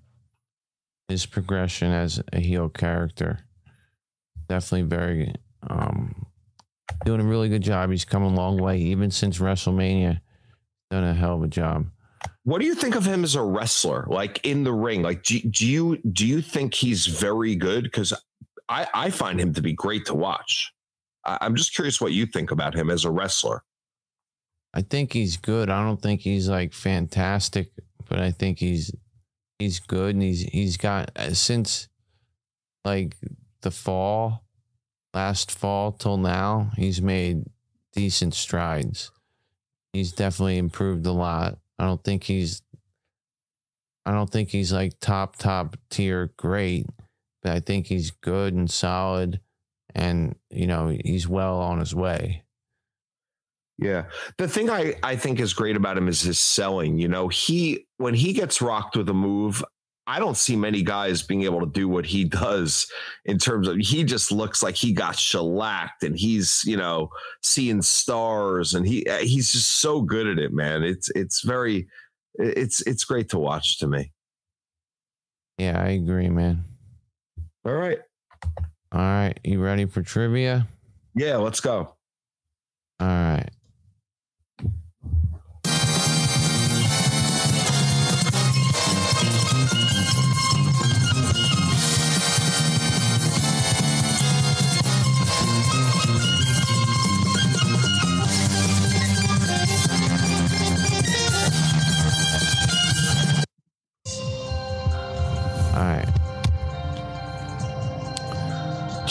his progression as a heel character. Definitely very um doing a really good job. He's come a long way, even since WrestleMania. Done a hell of a job. What do you think of him as a wrestler, like in the ring? Like, do, do you do you think he's very good? Because I, I find him to be great to watch. I'm just curious what you think about him as a wrestler. I think he's good. I don't think he's like fantastic, but I think he's he's good, and he's he's got uh, since like the fall, last fall till now, he's made decent strides. He's definitely improved a lot. I don't think he's I don't think he's like top top tier great, but I think he's good and solid and you know, he's well on his way. Yeah. The thing I, I think is great about him is his selling. You know, he when he gets rocked with a move, I don't see many guys being able to do what he does in terms of he just looks like he got shellacked and he's you know seeing stars and he uh, he's just so good at it, man. It's it's very it's it's great to watch to me. Yeah, I agree, man. All right. All right. You ready for trivia? Yeah, let's go. All right.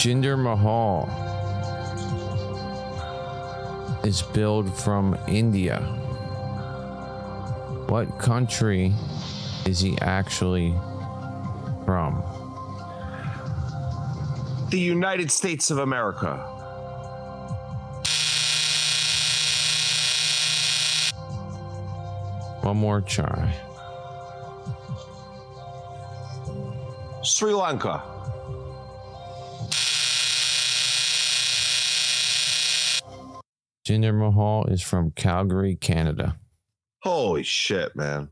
Jinder Mahal is billed from India. What country is he actually from? The United States of America. One more try. Sri Lanka. Jinder Mahal is from Calgary, Canada. Holy shit, man.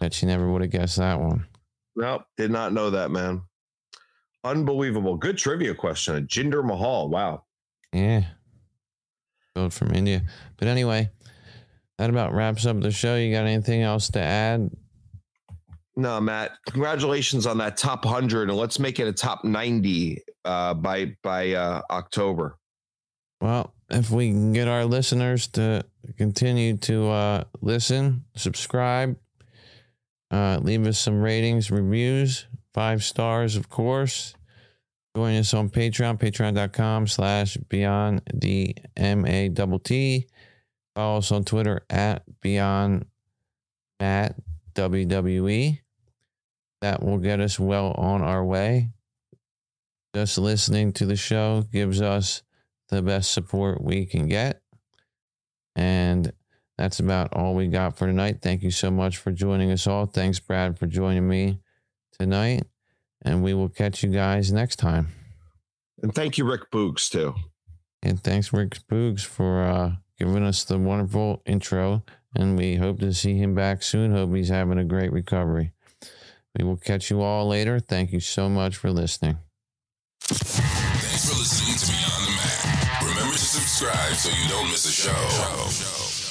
Bet you never would have guessed that one. Nope, did not know that, man. Unbelievable. Good trivia question. Jinder Mahal. Wow. Yeah. Billed from India. But anyway, that about wraps up the show. You got anything else to add? No, Matt. Congratulations on that top hundred, and let's make it a top ninety uh, by by uh, October. Well, if we can get our listeners to continue to uh, listen, subscribe, uh, leave us some ratings, reviews, five stars, of course. Join us on Patreon, patreon.com slash beyond the M A double T. Follow us on Twitter at beyond Matt WWE. That will get us well on our way. Just listening to the show gives us the best support we can get. And that's about all we got for tonight. Thank you so much for joining us all. Thanks, Brad, for joining me tonight. And we will catch you guys next time. And thank you, Rick Boogs, too. And thanks, Rick Boogs, for uh, giving us the wonderful intro. And we hope to see him back soon. Hope he's having a great recovery. We will catch you all later. Thank you so much for listening. Subscribe so you don't miss a show.